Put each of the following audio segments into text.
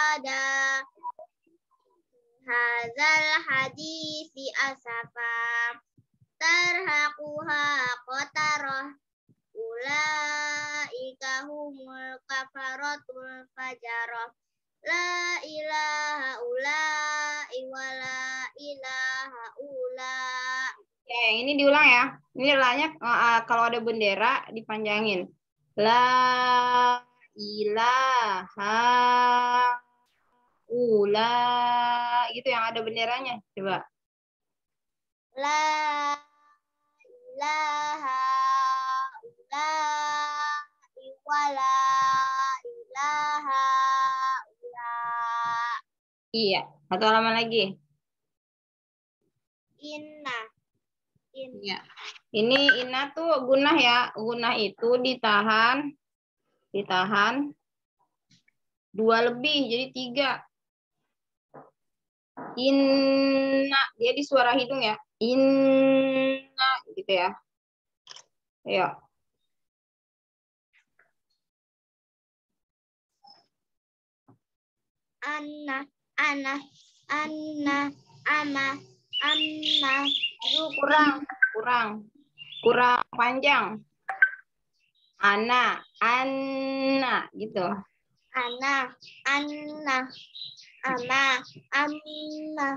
ahada Hazal hadisi asafa Tarhaquha qatarah Ulaika humul kafaratul fajarah La ilaha ula iwala ilaha ula. Yang ini diulang ya. Ini lanya uh, kalau ada bendera dipanjangin. La ilaha ula gitu yang ada benderanya. Coba. La ilaha ula iwala ilaha Iya. Satu halaman lagi. Inna. In. Iya. Ini inna tuh gunah ya. Gunah itu ditahan. Ditahan. Dua lebih. Jadi tiga. Inna. Dia di suara hidung ya. Inna. Gitu ya. Ya. Anna ana, anna, ama, amma. Itu kurang, kurang, kurang panjang. Ana, anna, gitu. Ana, anna, ama, amma.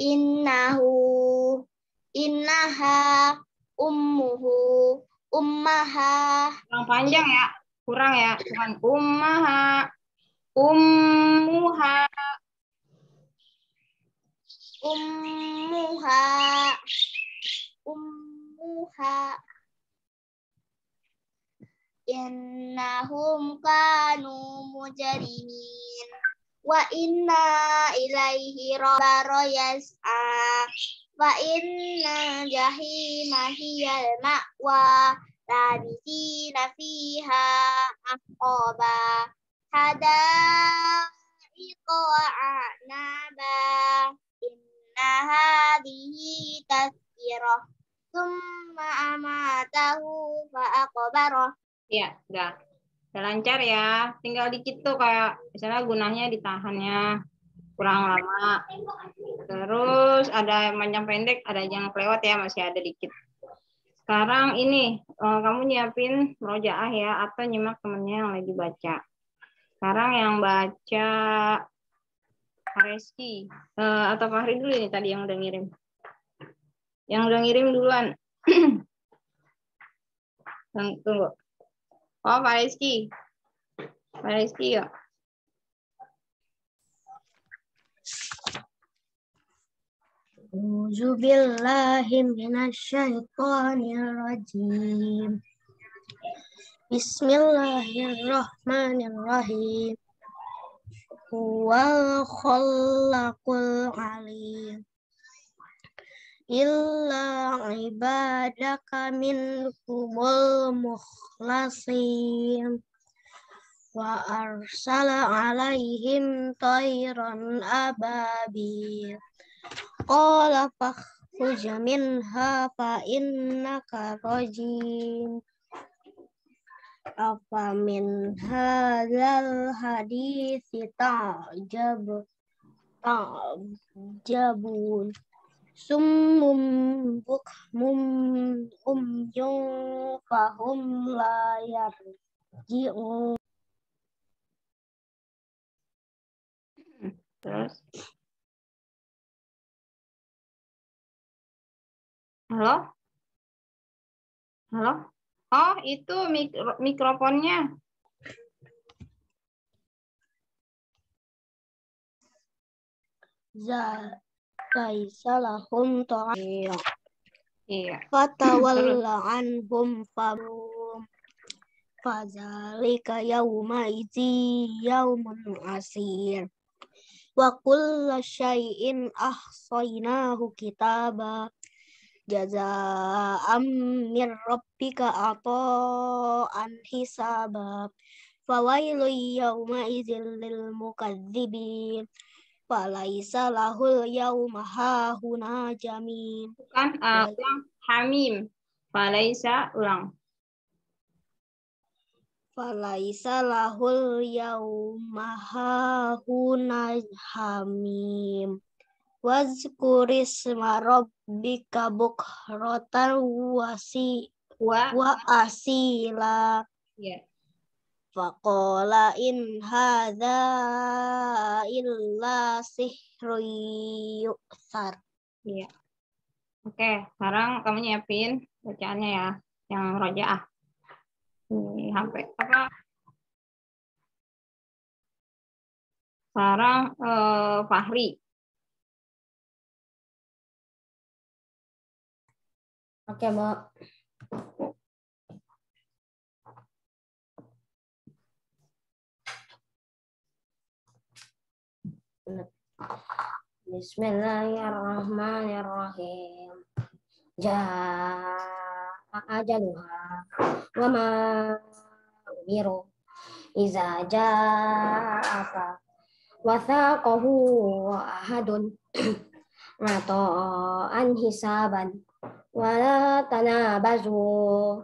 Innahu, innaha, ummuhu, ummaha. Kurang panjang ya, kurang ya, bukan ummaha. Ummuha. Ummuha. Ummuha Innahum kanu mujarimin. Wa inna ilaihi rabbara yas'a. Wa inna jahima hiyal ma'wa. Labisina fiha aqaba. حدائق وأعنابا إن هذه تذكرة ثم أماته فأقبره Ya, udah. Udah lancar ya. Tinggal dikit tuh kayak misalnya gunanya ditahannya kurang lama. Terus ada yang panjang pendek, ada yang kelewat ya, masih ada dikit. Sekarang ini, eh, kamu nyiapin rojaah ya, atau nyimak temennya yang lagi baca. Sekarang yang baca Reski uh, atau Fahri dulu ini tadi yang udah ngirim. Yang udah ngirim duluan. Tunggu. Oh, Pak Reski. Pak Reski ya. أعوذ بالله من الشيطان الرجيم Bismillahirrahmanirrahim. Wal khallaqul alim. Illa ibadaka minhumul mukhlasin. Wa arsala alaihim tayran ababil. Qala fakhruj minha fa innaka rajim apa min hadzal hadis ta'jab ta'jabun summum bukmum umyun fahum la yarji'un Terus Halo? Halo? Oh, itu mik mikrofonnya. Laisa lahum Iya. Iya. Fatawalla anhum fahum. Fadzalika yauma idzi yaumun asir. Wa kullu syai'in ahsaynahu kitaba jazaa'am min rabbika ata'an hisaba fawailu yawma idzil lil mukadzibin falaisa lahul yawma hahuna jamin kan uh, ulang hamim falaisa ulang Falaisa lahul yaumahahuna hamim. Wazkurisma rabbika bukratan wasi Wa. wa asila. Ya. Faqala in hadza illa sihrun yu'thar. Iya. Oke, sekarang kamu nyiapin bacaannya ya, yang rojaah. Ini sampai apa? Sekarang eh, Fahri. Oke, Mbak. Bismillahirrahmanirrahim. Ja'a ajaluha wa ma umiru iza ja'aka wathaqahu wa ahadun ata'an hisaban wala tanabazu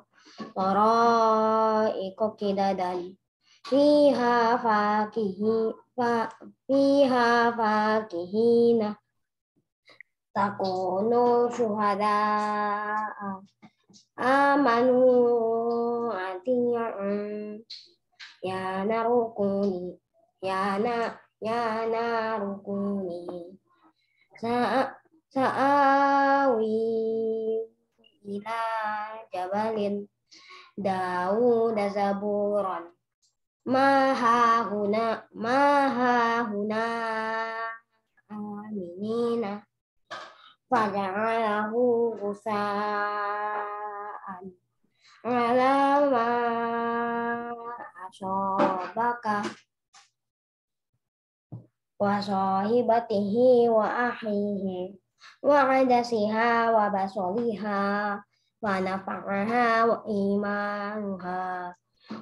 Tara'iku kidadan Fiha fakihi Fiha fakihina Takunu syuhada'a Amanu ati'un Ya narukuni Ya na Ya narukuni Sa'a Sa'awi ila jabalin. Dawud zaburan ما ها هنا ما ها هنا آمنين فجعله غثاء على ما أصابك وصاحبته وأخيه وعدسها وبصرها ونفعها وإيمانها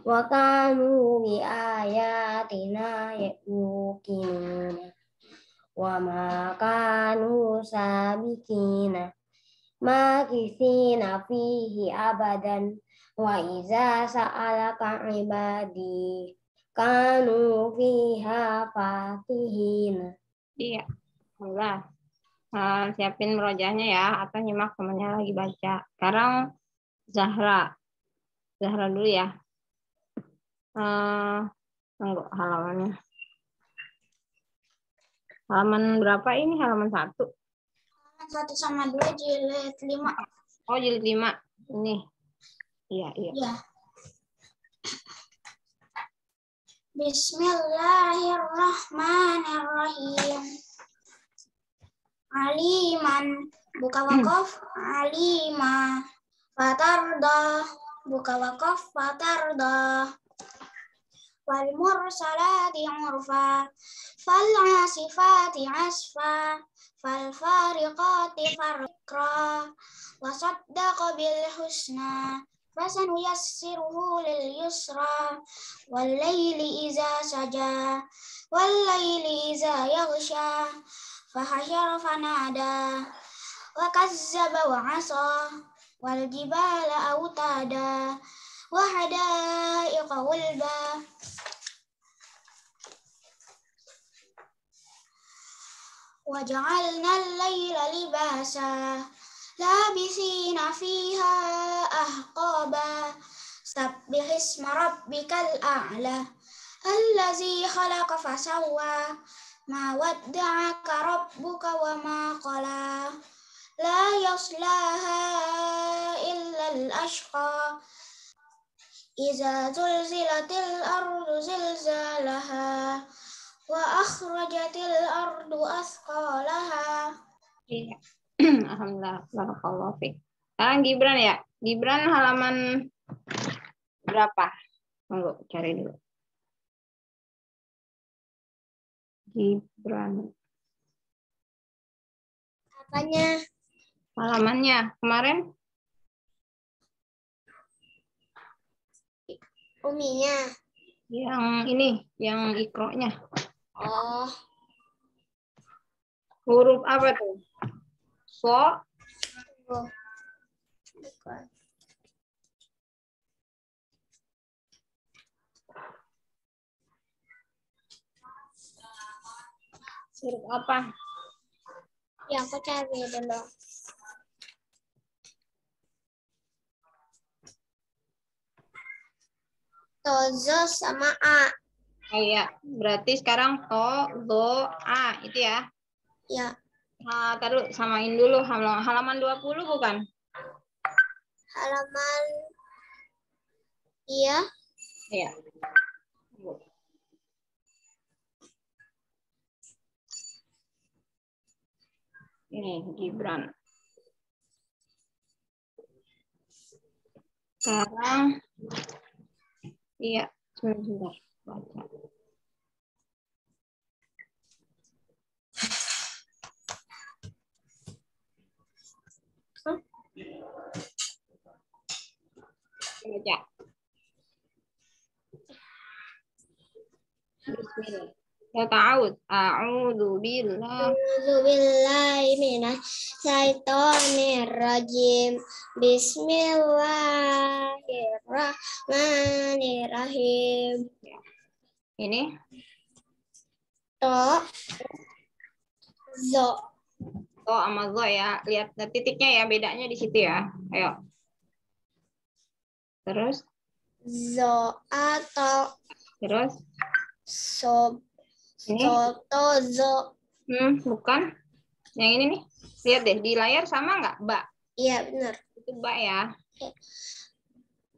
wa kanu bi ayatina yuqinuna Wa ma kanu sabikina Makithina fihi abadan Wa iza sa'alaka ibadi Kanu fiha fatihina Iya. Alhamdulillah. Eh, siapin merojahnya ya, atau nyimak temannya lagi baca. Sekarang Zahra. Zahra dulu ya. Eh, tunggu halamannya. Halaman berapa ini? Halaman satu. Satu sama dua jilid lima. Oh, jilid lima. Ini. Iya, iya. Ya. Bismillahirrahmanirrahim. Aliman buka wakaf alima fatarda buka wakaf fatarda wal mursalati urfa fal asifati asfa fal fariqati farqa wa saddaqa bil husna فسنيسره لليسرى والليل إذا سجى والليل إذا يغشى فحشر فنادى وكذب وعصى والجبال أوتادا وحدائق غلبا. وجعلنا الليل لباسا لابثين فيها أحقابا. سبح اسم ربك الأعلى الذي خلق فسوى. ما ودعك ربك وما قلى. لا يصلاها إلا الأشقى. إذا زلزلت الأرض زلزالها وأخرجت الأرض أثقالها Iya. Alhamdulillah. Barakallahu fiik. Sekarang Gibran ya. Gibran halaman berapa? Tunggu, cari dulu. Gibran. Apanya? Halamannya kemarin Uminya. Yang ini, yang ikronya Oh. Huruf apa tuh? So. Huruf apa? yang aku cari dulu. Tozo sama A. Oh iya, berarti sekarang to, do, a itu ya. Ya, Nah, taruh samain dulu halaman halaman 20 bukan? halaman. Iya, Iya. Ini Gibran. Sekarang iya, sebentar. Baca. Baca. Bismillah. Ya ta'awud. A'udhu billah. A'udzu billahi minasyaitonir rajim. Bismillahirrahmanirrahim. Ini To zo to sama zo ya. Lihat titiknya ya, bedanya di situ ya. Ayo. Terus, zo atau terus. so Ini, soto zo. hmm, bukan. Yang ini nih. Lihat deh, di layar sama nggak? Ba. Iya benar. Itu ba ya.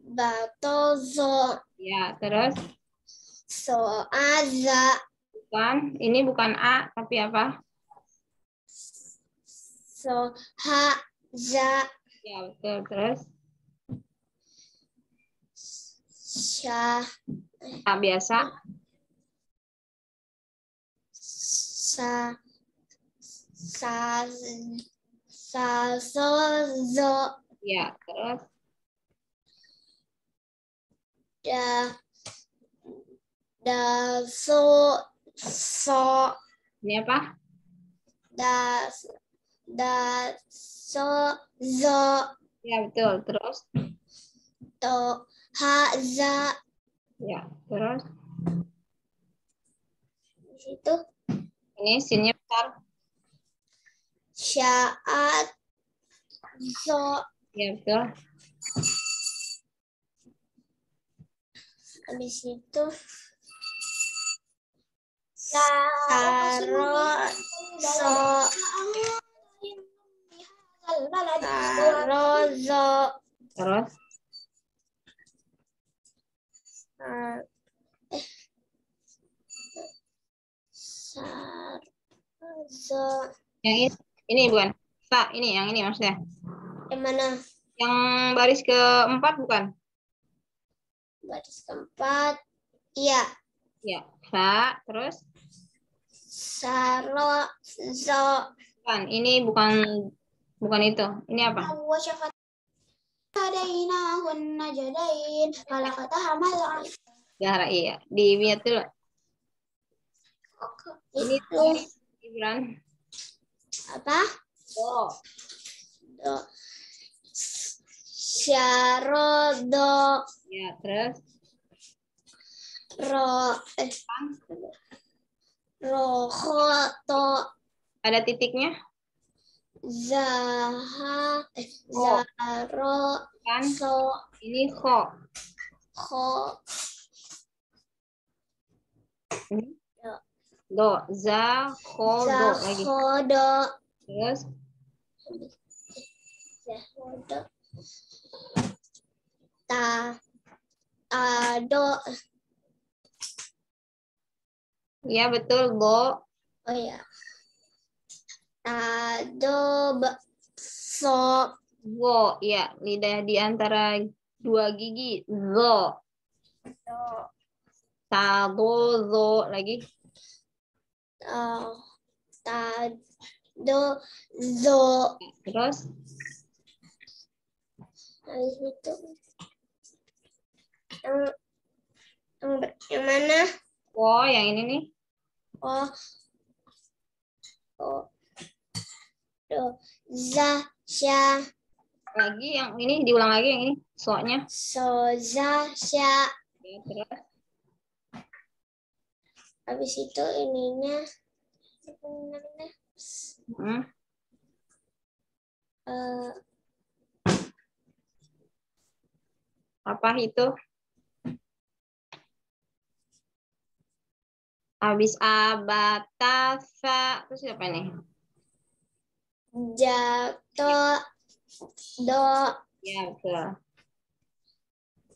Bato zo Ya, terus. so aza Bukan. Ini bukan A, tapi apa? so ha za Ya, betul. Terus. sha A biasa. Sa sa sa so zo Ya, terus. da da so so Ini apa? da da so zo Ya, betul. Terus. to ha za Ya, terus. di situ Ini sinnya besar. syaat zo Ya, betul. habis itu saro so saro zo Terus. Sar zo Yang ini, ini bukan. Sa, ini yang ini maksudnya. yang mana Yang baris keempat bukan? baris keempat iya Ya. Sa, terus saro zo bukan. Ini bukan bukan itu. Ini apa? hamal Zahra iya. Dilihat dulu. Ini itu Gibran. apa? Oh. do. Syarodo Ya, terus? Ro eh. Rohoto ada titiknya? Zaha eh, Oh. zaro kan? so. Ini kho. ho Do, za, kho, do lagi. zahodo Terus zahodo ta tado ya betul do. oh ya tado so Go, ya lidah di antara dua gigi. Zo. Tado, zo lagi. Ta tado zo Terus? Habis itu. Yang yang, ber- yang mana? Wo yang ini nih. oh oh do za sha. Lagi yang ini diulang lagi yang ini. So-nya. so za sha. Ya, terus habis itu ininya sebenarnya Hmm. eh, Apa itu? Habis abatasa. Terus apa nih? jatuh do Ya, betul.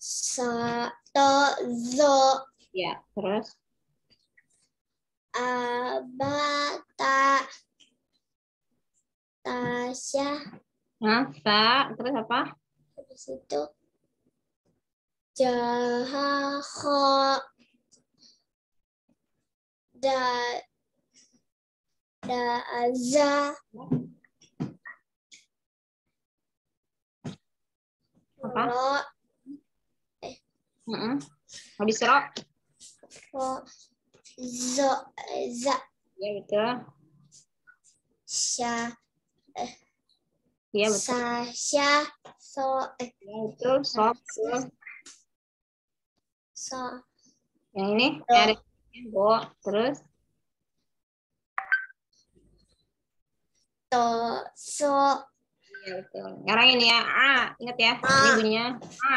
satu zo Ya, terus? Abata tasya Nah. Terus apa? habis itu jahaho da daza Apa? ro Mm-mm. Habis ro. ro zo za Ya, betul. sya Ya, betul. sa sya so eh, Ya, betul. Betul. so Yang ini? Ada bo. Terus? to so Iya, betul. Sekarang ini ya. A. Ingat ya. Ini A. bunyinya. A.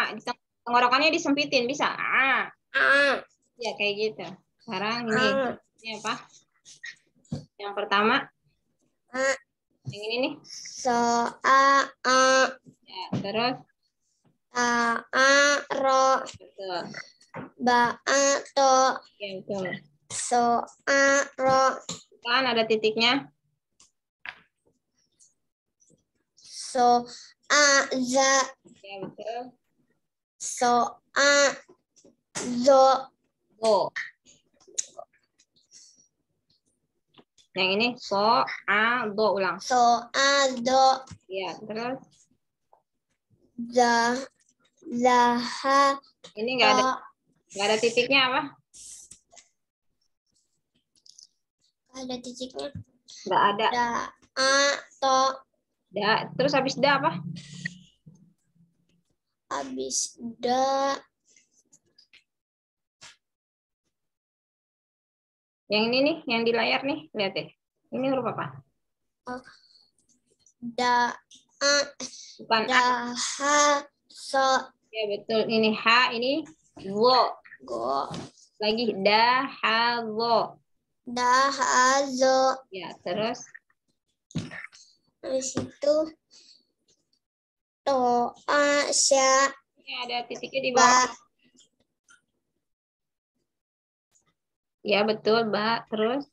Tenggorokannya disempitin. Bisa. A. a Ya, kayak gitu. Sekarang ini. a Ini apa? Yang pertama. A. Yang ini nih. so a a Ya, terus. a a ro Betul. ba a to Ya, betul. so a ro Kan ada titiknya. so a za Ya, betul. so a zo Go. Yang ini so, a, do ulang. so a do Ya, terus za za ha ini enggak ada enggak ada titiknya apa? ada titiknya Enggak ada. da a to Da. Terus habis da apa? habis da Yang ini nih, yang di layar nih, lihat deh. Ini huruf apa? da a Bukan a. da ha so Ya, betul. Ini ha, ini wo. go Lagi da, ha, wo. da ha zo Ya, terus habis itu to a sya ini ada titiknya di ba bawah. Ya, betul, Mbak. Terus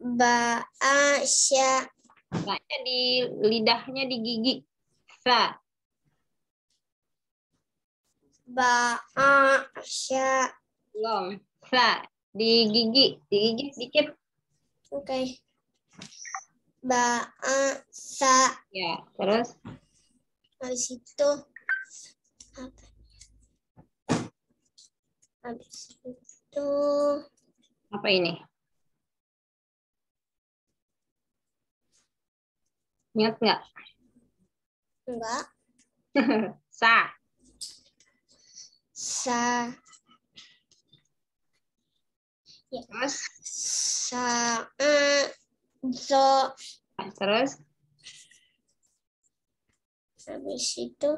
ba a sya Sa-nya di lidahnya di gigi. Sa. ba a sya Belum. Sa. Di gigi. Di gigi sedikit. oke ba a sa Ya, terus habis itu apa habis itu apa ini? Ingat nggak? enggak Sa. sa Terus, sa a zo terus habis itu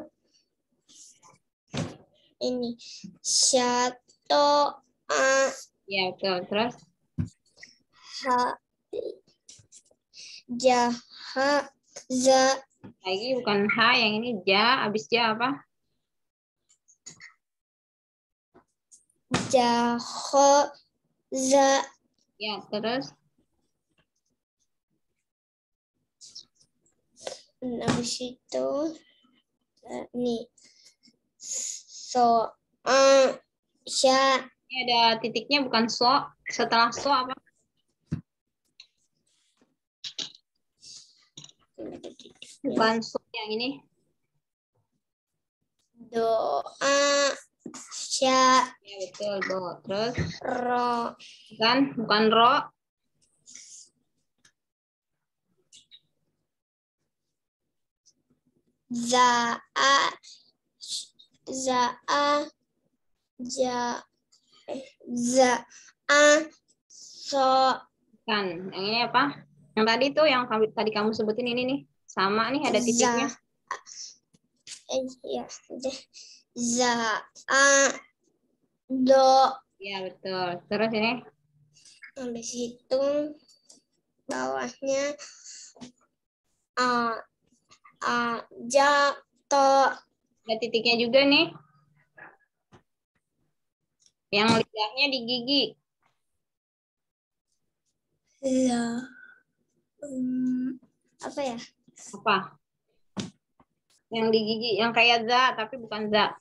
ini syato a ya betul. Terus ha jaha za lagi bukan ha, yang ini ja. Habis ja apa? jaho za Ya, terus habis itu eh, nih so a sya ini ada titiknya bukan so. Setelah so apa? Bukan so yang ini. doa sya Ya betul, do. Terus ro bukan bukan ro. za a za a ja. Za. A. So. Kan, yang ini apa? Yang tadi tuh yang kami- tadi kamu sebutin ini nih. Sama nih ada titiknya. za eh, ya udah. za. A. Do. Iya, betul. Terus ini? Habis itu bawahnya. A. A. Ja. To. Ada titiknya juga nih. Yang lidahnya di gigi. la um, apa ya Apa? Yang di gigi, yang kayak za tapi bukan za.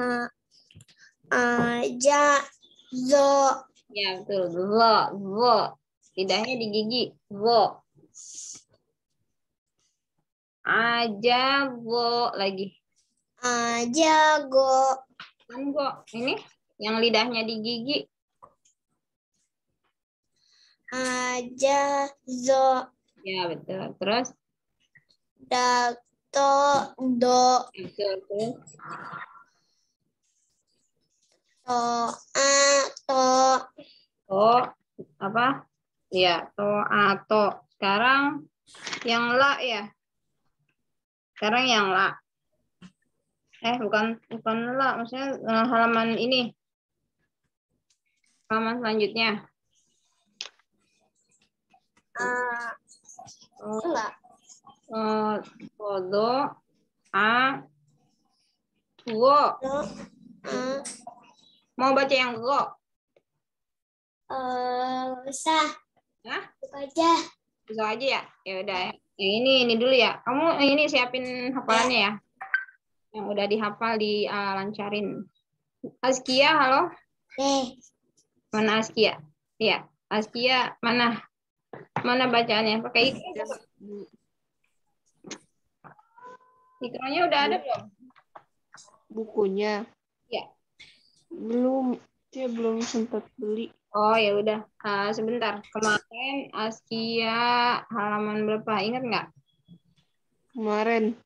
a a ja zo Ya, betul. Zo, zo. Lidahnya di gigi. Zo. Aja, zo lagi. a jago Kan go. Ini yang lidahnya di gigi. aja zo Ya, betul. Terus? da to do Betul, terus. to a to To, apa? Ya, to, ato. Sekarang yang la ya. Sekarang yang la. Eh, bukan bukan la, maksudnya eh, halaman ini. Halaman selanjutnya. a enggak Eh, Todo, a, do a Mau baca yang go? eh usah Hah? buka aja Bisa aja ya? Ya udah ya. Yang ini ini dulu ya. Kamu yang ini siapin hafalannya ya. Yang udah dihafal di uh, lancarin. Askia, halo. deh Mana Askia? Iya, Askia mana? Mana bacaannya? Pakai ikro. Ikronya udah ada belum? bukunya Ya. belum saya belum sempat beli Oh ya udah. Ah, sebentar. Kemarin Askia halaman berapa? Ingat nggak? kemarin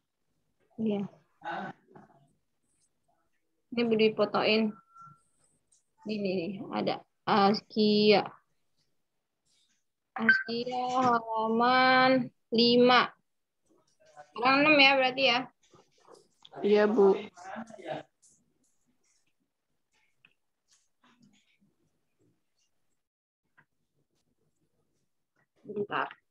Iya. Ini boleh dipotoin. Ini nih, ada Askia. Askia halaman 5. Sekarang 6 ya berarti ya. iya bu Bentar.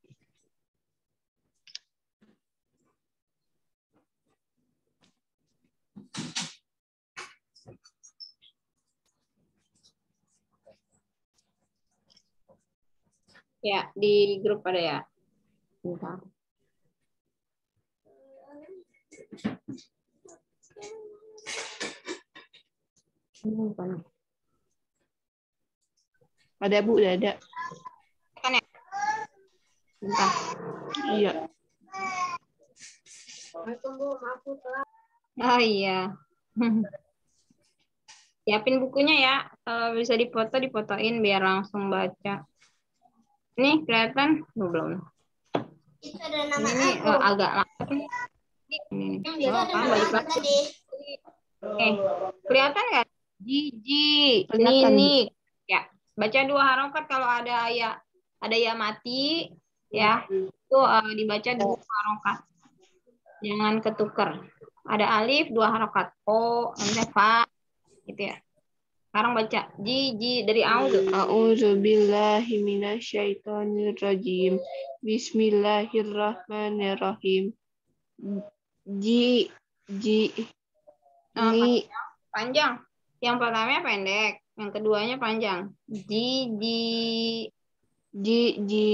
Ya, di grup ada ya. Bentar. Ada bu udah ada Kan ya? Bentar. iya Oh iya. Siapin bukunya ya. Kalau bisa dipoto, dipotoin biar langsung baca. Nih, kelihatan? Oh, belum. itu ada nama Ini aku eh, agak lama. Ini, nih. Oh, ada kan nama balik aku lagi. tadi Oke. Kelihatan nggak? Jiji, ninik. Ya, baca dua harokat kalau ada ya ada ya mati ya itu eh, dibaca dua harokat. Jangan ketuker. Ada alif dua harokat. O, nanti fa gitu ya. Sekarang baca jiji dari auzu. A'udzu billahi minasyaitonir rajim. Bismillahirrahmanirrahim. Ji ji Ah, ni Panjang. Yang pertamanya pendek, yang keduanya panjang. Jiji. ji ji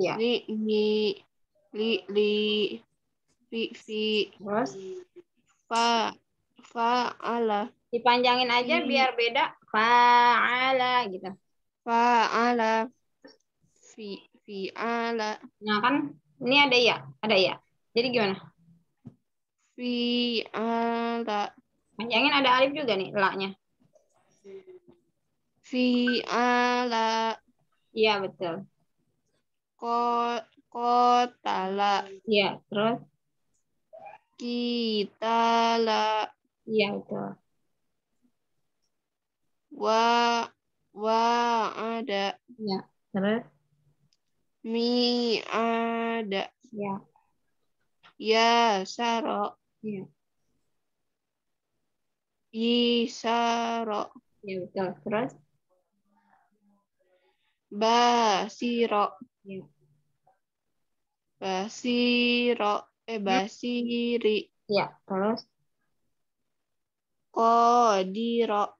Ya. ni ni li li fi fi Terus fa fa ala dipanjangin aja Hmm. biar beda. Fa'ala gitu. fa ala fi fi ala Nah kan ini ada ya, ada ya. Jadi gimana? fi ala Panjangin ada alif juga nih, la-nya. fi ala Iya, betul. ko kotala Iya, terus kita la iya betul. Wa wa ada Ya. Terus? mi ada Ya. ya saro Ya. isaro Ya betul. Terus? basiro Ya. basiro eh basiri Ya. Terus? kodiro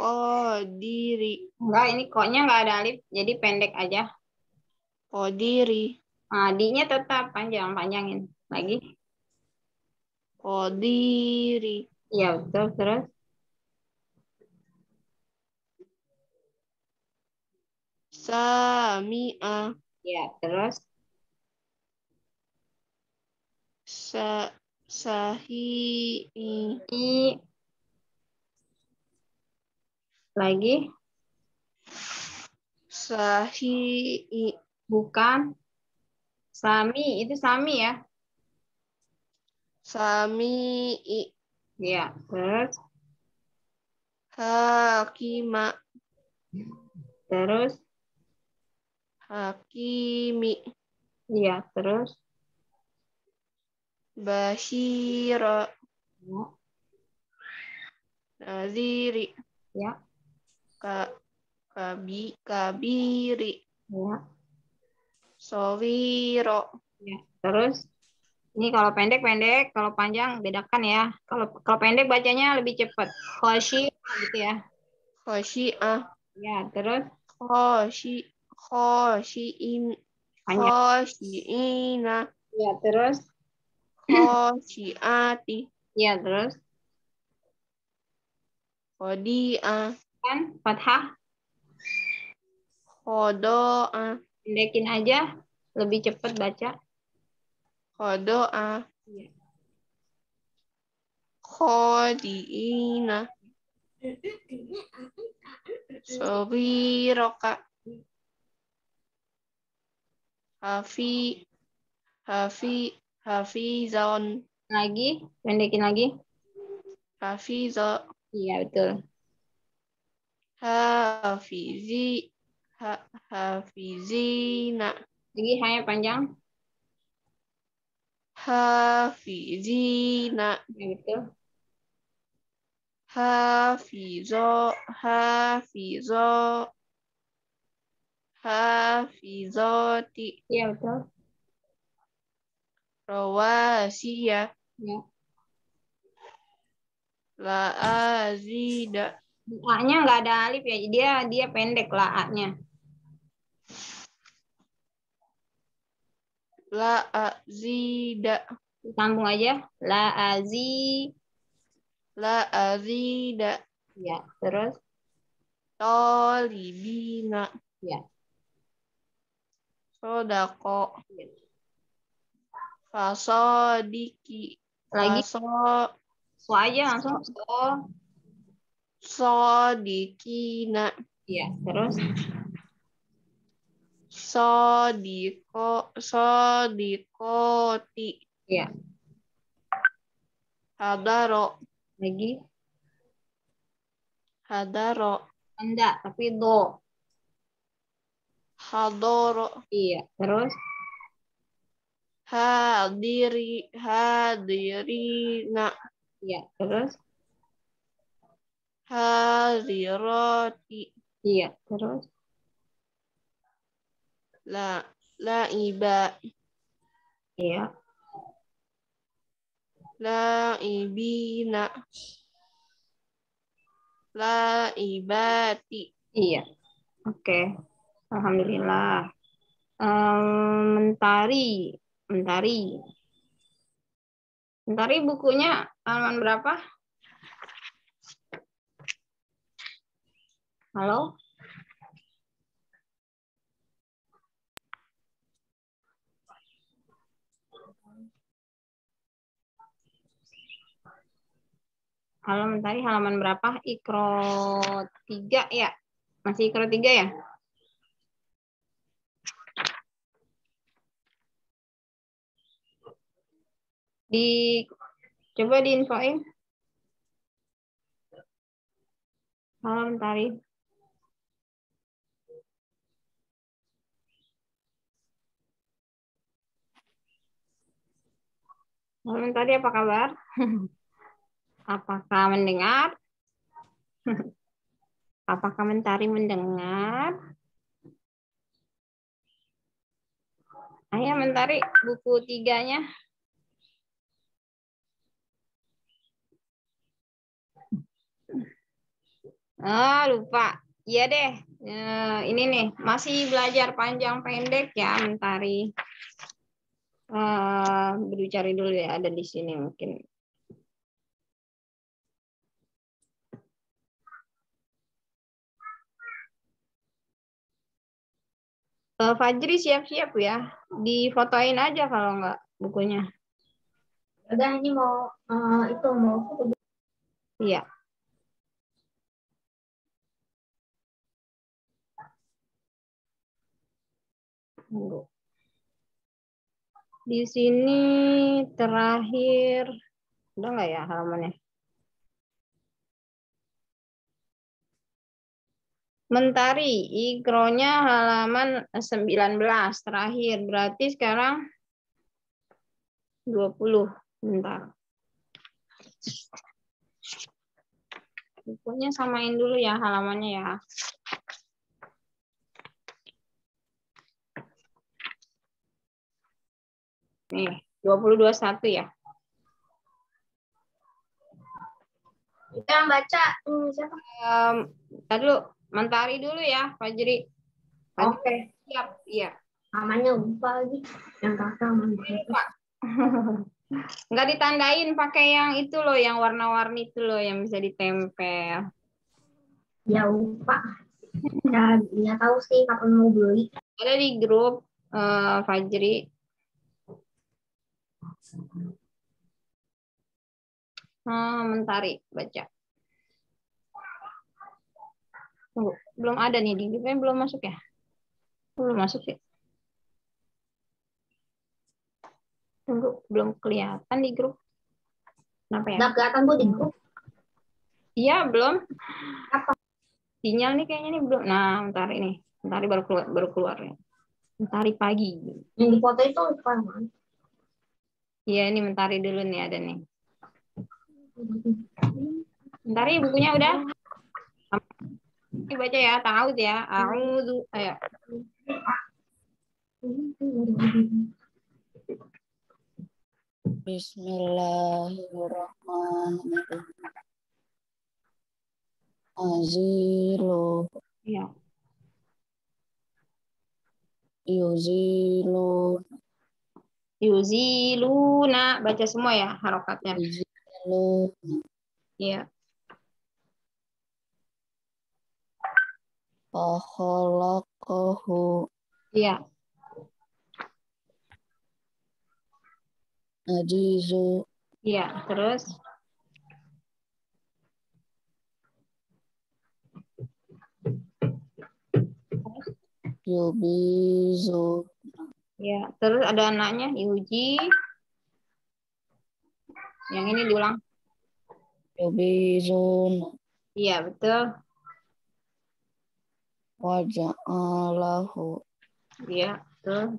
kodiri Enggak, ini koknya enggak ada alif, jadi pendek aja. kodiri Nah, di-nya tetap panjang, panjangin. Lagi. kodiri Iya, betul. Terus? samia Ya, terus? sa sahi I. Lagi? sahi Bukan. Sami, itu Sami ya? sami Iya, terus? hakima Terus? hakimi Iya, terus? bashira Ya. naziri Ya. Ka kabi kabiri Ya. sowiro Terus? Ini kalau pendek-pendek, kalau panjang bedakan ya. Kalau kalau pendek bacanya lebih cepat. Khoshi gitu ya. khosyi'ah Ya, terus khoshi khosyi'in panjang. khosyi'ina Ya, terus? khosyi'ati Ya, terus? khodi'ah Kan? Fathah? Khodo'ah pendekin aja lebih cepat baca. khodo'ah Iya. khodi'ina Sobiroka. Hafi Hafi Hafizon. Lagi, pendekin lagi. Hafizo. Iya, betul. Hafizi ha, Hafizina Lagi hanya panjang. Hafizina Ya, betul. Hafizo Hafizo Hafizoti Iya, betul. Rawasiya Ya. La azida A-nya nggak ada alif ya. Dia dia pendek lah A-nya. La azida Sambung aja. La azi. La azida Ya, terus. Tolibina Ya. Sodako Fasodiki Lagi Faso so aja langsung. So. Sodikina Iya, terus. Sodiko Sodikoti Iya. Hadaro Lagi. Hadaro Enggak, tapi do. Hadoro Iya, terus. Hadiri Hadirina Iya, terus. Hadiroti Iya, terus. La Laiba Iya. Laibina Laibati Iya. Oke. Alhamdulillah. Em, mentari. Mentari. Mentari bukunya halaman berapa? Halo? halo mentari halaman berapa? Ikro 3 ya? Masih ikro 3 ya? Di coba diinfoin. halo mentari Mentari, apa kabar? Apakah mendengar? Apakah Mentari mendengar? Ayo, Mentari, buku tiganya. Ah, lupa. Iya deh. Eh, ini nih, masih belajar panjang pendek ya, Mentari. Beri cari dulu ya, ada di sini mungkin. Eh, Fajri siap-siap ya. Difotoin aja kalau enggak bukunya. Udah ini mau eh, itu mau foto Iya. Tunggu. Di sini terakhir, udah nggak ya halamannya? Mentari, ikronya halaman 19 terakhir. Berarti sekarang 20. Bentar. Bukunya samain dulu ya halamannya ya. Nih, 2021 ya. Yang baca hmm, siapa? Em, ntar dulu, mentari dulu ya, Fajri. Oke. Siap, iya. Namanya lupa lagi. Yang kakak Pak. Nggak ditandain pakai yang itu loh, yang warna-warni itu loh, yang bisa ditempel. Ya lupa. Ya nggak tahu sih kapan mau beli. Ada di grup eh, Fajri. Hmm, mentari, baca. Tunggu, belum ada nih di grupnya belum masuk ya? Belum masuk ya? Tunggu, belum kelihatan di grup. Kenapa ya? Nggak kelihatan bu di grup. Iya, belum. Sinyal nih kayaknya nih belum. Nah, bentar ini. Mentari baru keluar, baru keluar ya. Mentari pagi. Yang di foto itu mana? Iya, ini mentari dulu nih ada nih. Mentari bukunya udah. Ini baca ya, tahu ya. A'udzu ayo. Bismillahirrahmanirrahim. Azilu Iya. yuzilu Yuziluna baca semua ya harokatnya. yuzilu Iya. fakhalaqahu Iya. ajizu Iya, terus yubizu ya, terus ada anaknya Yuji. Yang ini diulang. yubizun Iya, betul. waja'alahu Iya, betul.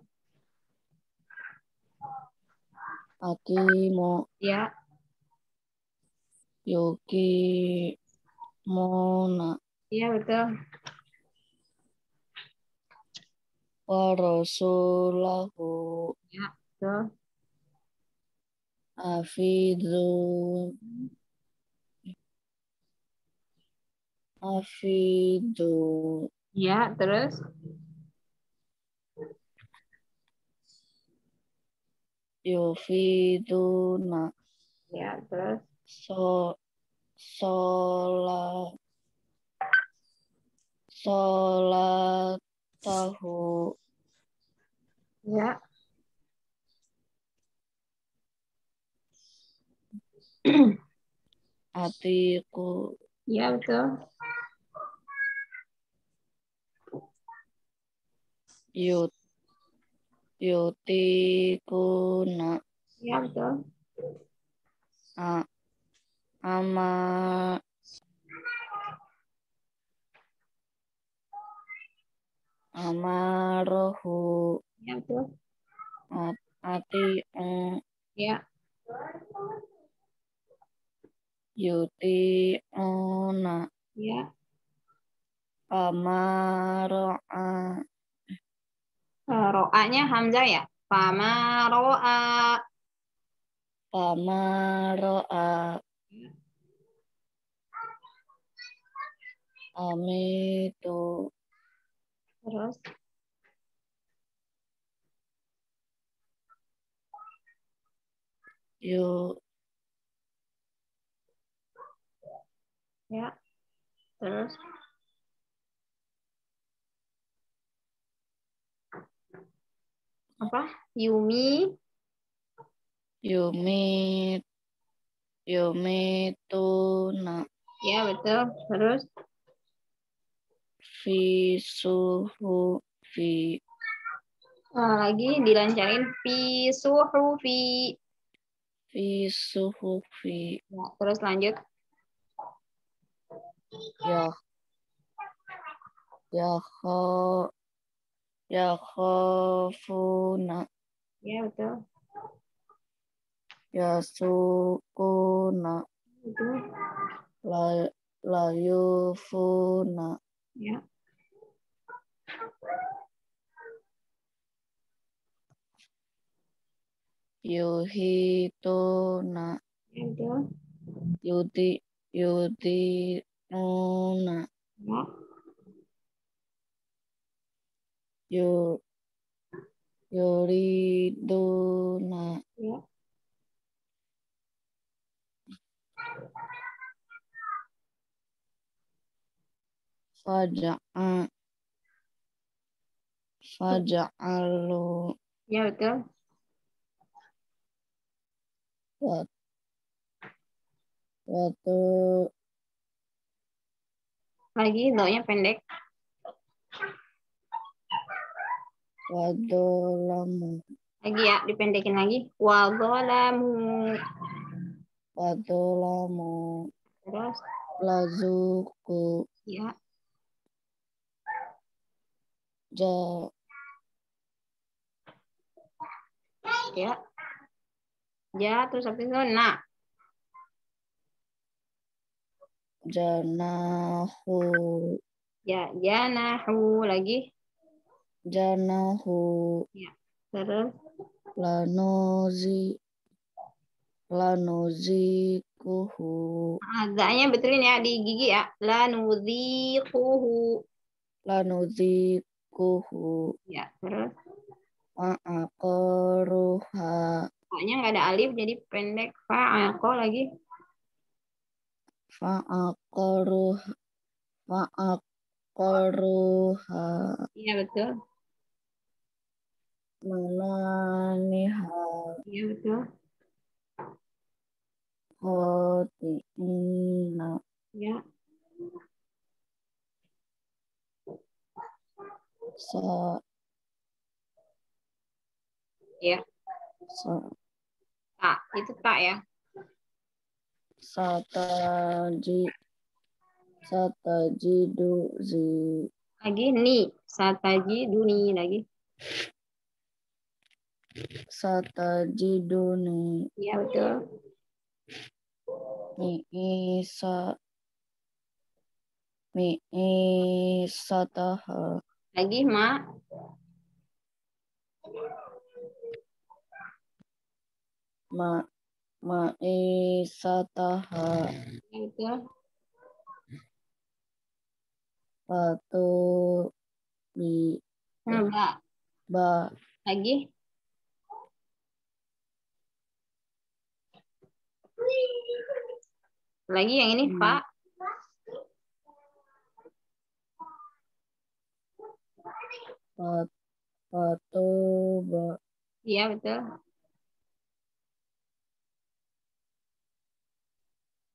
akimu Iya, yuki mona iya betul. Wa rasulahu Betul. afidu afidu Iya, terus? Yufiduna. Ya, terus? So sholat sholatahu ya. atiku Iya, betul. yut yutikuna Iya, betul. a ama amarohu Ya, betul. ati'u Ya, yuti'una ya. amaro'a Eh, Ro'a-nya Hamzah ya. Fama ro'a. amaro'a amitu Terus yu ya. Terus apa? Yumi. yumit yumituna Ya, betul. Terus fi suhu fi eh, lagi dilancarin fi suhufi. fi suhufi Ya, terus lanjut. ya ya kho ya khofuna Ya, betul. ya sukuna Betul. la la yufuna Ya. Yuhituna Ya, betul. yudi yudinuna Ya. yu yuriduna Ya. faja'a faja'alu Ya, betul. wa watu Lagi do-nya pendek. wadolamu Lagi ya, dipendekin lagi. Wa dhalamu. wadolamu Terus lazuku ya, ja ya. Ya, terus habis itu na. janahu Ya, janahu lagi. janahu Terus lanuzi lanuzikuhu agaknya betulin ya di gigi ya. La nudhiquhu. lanuzikuhu Ya, terus ma'aqaruha Pokoknya nggak ada alif jadi pendek. Fa'aqo lagi. fa'aqaruh fa'aqaruha Iya, betul. mananiha Iya, betul. khoti'ina Ya, sa ya. Tak, itu tak ya. sataji satajidu zi Lagi ni. Sataji duni lagi. satajiduni Iya, betul. mi isa mi isataha Lagi ma. Ma ma Iya, betul. patu bi ba. ba Lagi. Lagi yang ini, Hmm. Pak. patu ba Iya, betul.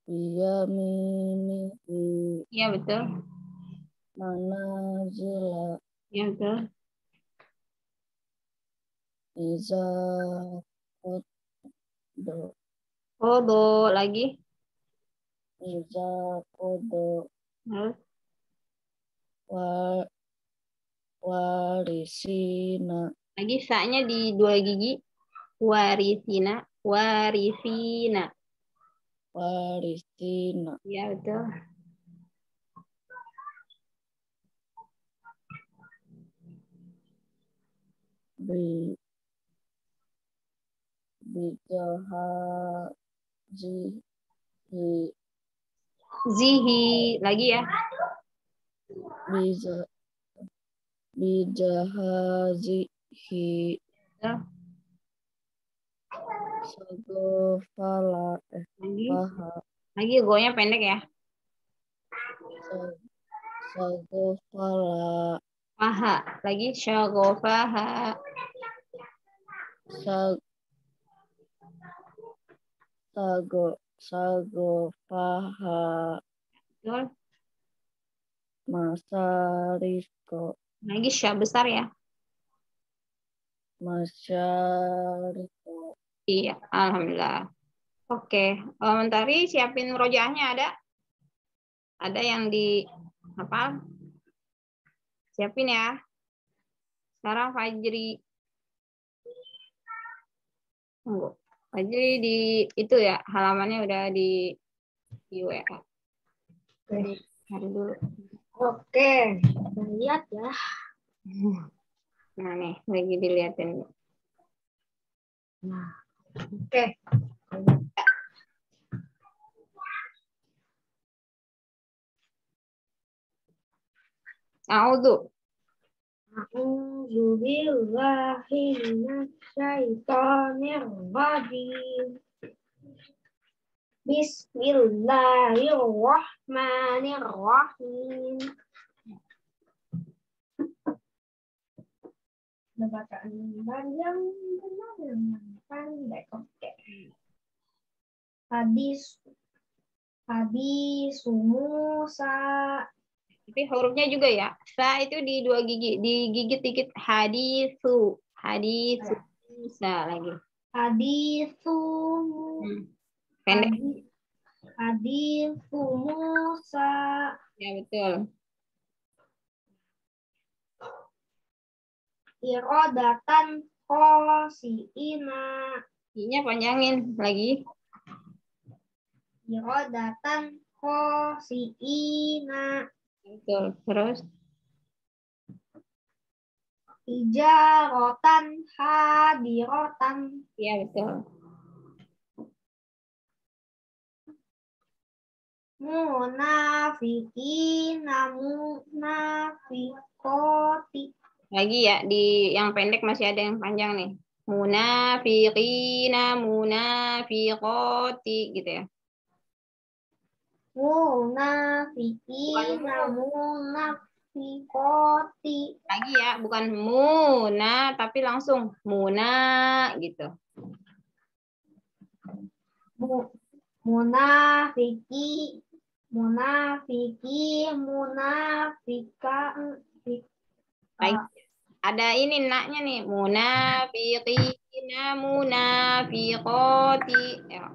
Biyaminihi Iya, betul. manazila Iya, betul. iza kodo Kodo lagi. iza kodo Terus wa warisina Lagi sa-nya di dua gigi. Warisina. Warisina. Warisina Iya, betul. bi bijahazi hi Zihi. Lagi ya. bija bijahazi hi Betul. Sagofala eh Lagi. Lagi go-nya pendek ya. sa- sagofala Paha. Lagi syagofaha. sag sago sagofaha Betul. masariko Lagi sya besar ya. masyariko Iya, alhamdulillah. Oke, Eh, Mentari siapin rojaahnya ada? Ada yang di apa? Siapin ya. Sekarang Fajri. Tunggu. Fajri di itu ya, halamannya udah di di WA. Jadi, cari dulu. Oke, lihat ya. Nah nih, lagi dilihatin. Oke. A'udzu. A'udzu billahi minasyaitonir rajim. Bismillahirrahmanirrahim. Bacaan panjang benar yang pendek. Oke. Hadis hadis Musa Tapi hurufnya juga ya. Sa itu di dua gigi, digigit dikit hadisu, hadisu. Sa lagi. hadisu Hmm. Pendek. Hadi- Hadisu Musa Ya betul. irodatan khosiina I-nya panjangin lagi. irodatan khosiina Betul. Terus? Ijarotan hadirotan ya betul. munafikina munafikoti Lagi ya di yang pendek masih ada yang panjang nih. Munafiqina munafiqoti gitu ya. munafikina munafikoti Lagi ya, bukan muna tapi langsung muna gitu. Mu- munafiki munafiki munafika fi- Baik. Ada ini naknya nih. Munafiqina munafiqoti. Ya.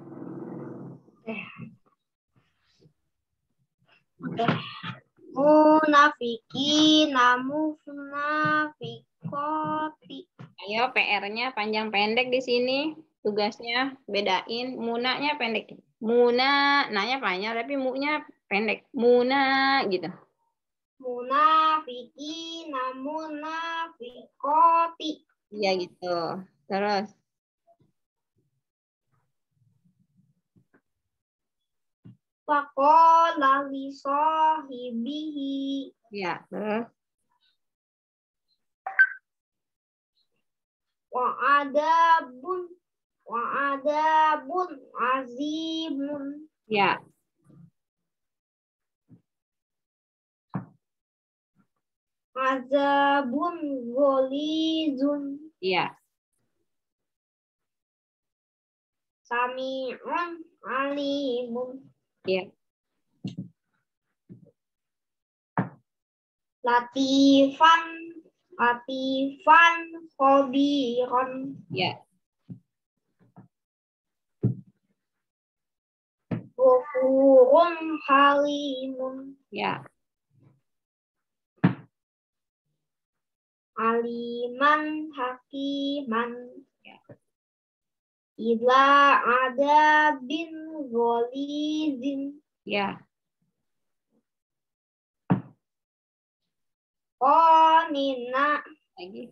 munafiki namu munafikoti Ayo PR-nya panjang pendek di sini. Tugasnya bedain munanya pendek. Muna, nanya panjang tapi mu-nya pendek. Muna gitu. Munafiki namu munafikoti Iya gitu. Terus? Faqala li sahibihi. Ya, terus? Wa adabun wa adabun azimun ya. Azabun golizun Iya. sami'un alimun Iya. latifan latifan khobiron Iya. ghafurun halimun Ya. Aliman hakiman. Ya. Ila ada bin golizin. Ya. Konina Lagi.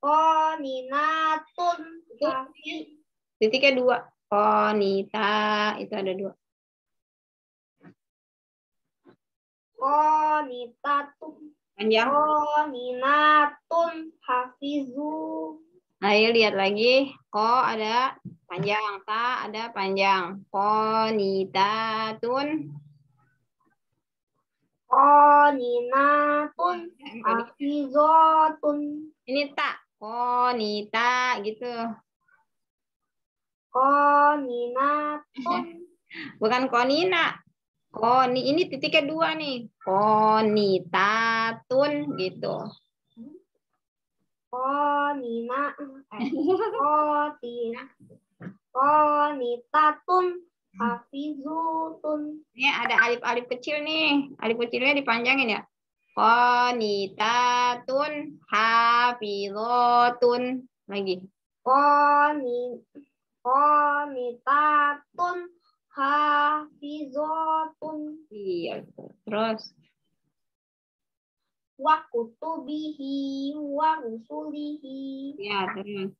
koninatun hafi Titiknya dua. Konita itu ada dua. konitatun Panjang. koninatun hafizu Ayo lihat lagi. Ko ada panjang, ta ada panjang. Konitatun. koninatun hafizotun Ini tak. Konita gitu. koninatun Bukan konina. Koni ini titiknya dua nih. Konitatun gitu. konina eh, kotina konitatun hafizutun Ini ada alif-alif kecil nih. Alif kecilnya dipanjangin ya. Qanitatun hafizatun. Lagi. koni konitatun hafizotun Iya. Terus. wa kutubihi wa rusulihi Ya, terus.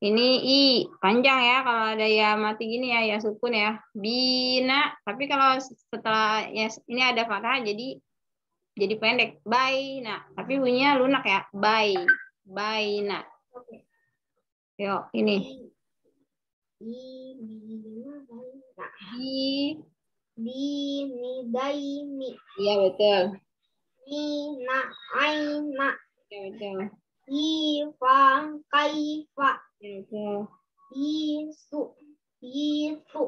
Ini i panjang ya kalau ada ya mati gini ya ya sukun ya. Bina, tapi kalau setelah ya ini ada fathah jadi jadi pendek. Baina, tapi bunyinya lunak ya. Bai. Baina. Yuk, ini. i baina Di. bini daini Iya, betul. mina aina Iya, betul. ifa kaifa Iya, betul. isu isu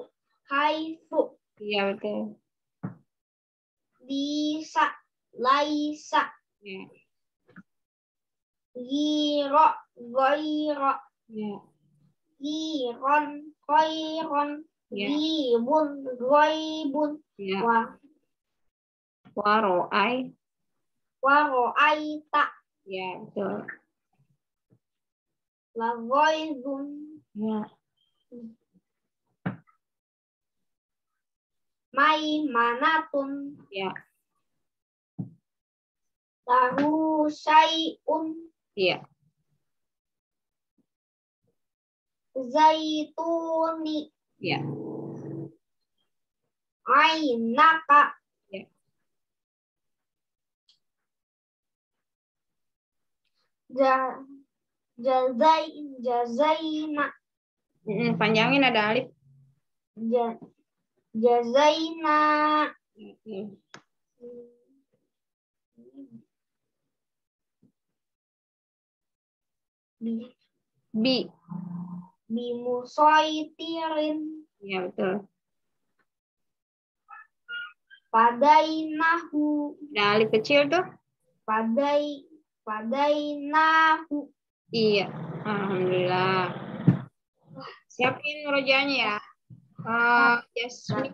kaifu Iya, betul. bisa laisa Iya. giro goiro Iya. giron koiron Iya. gibun goibun Iya. wa Waroai. waroaita Iya, betul. lagoizun Iya. maimanatun Iya. lahu syai'un Iya. zaituni Iya. ainaka Ya. ja jazai jazaina Mm, Panjangin ada alif. ja, jazaina Oke. bi Bi. bimusoitirin Iya, betul. padainahu Ada alif kecil tuh. padai padainahu Iya. Alhamdulillah. Siapin rojanya ya. Eh, Jasmine.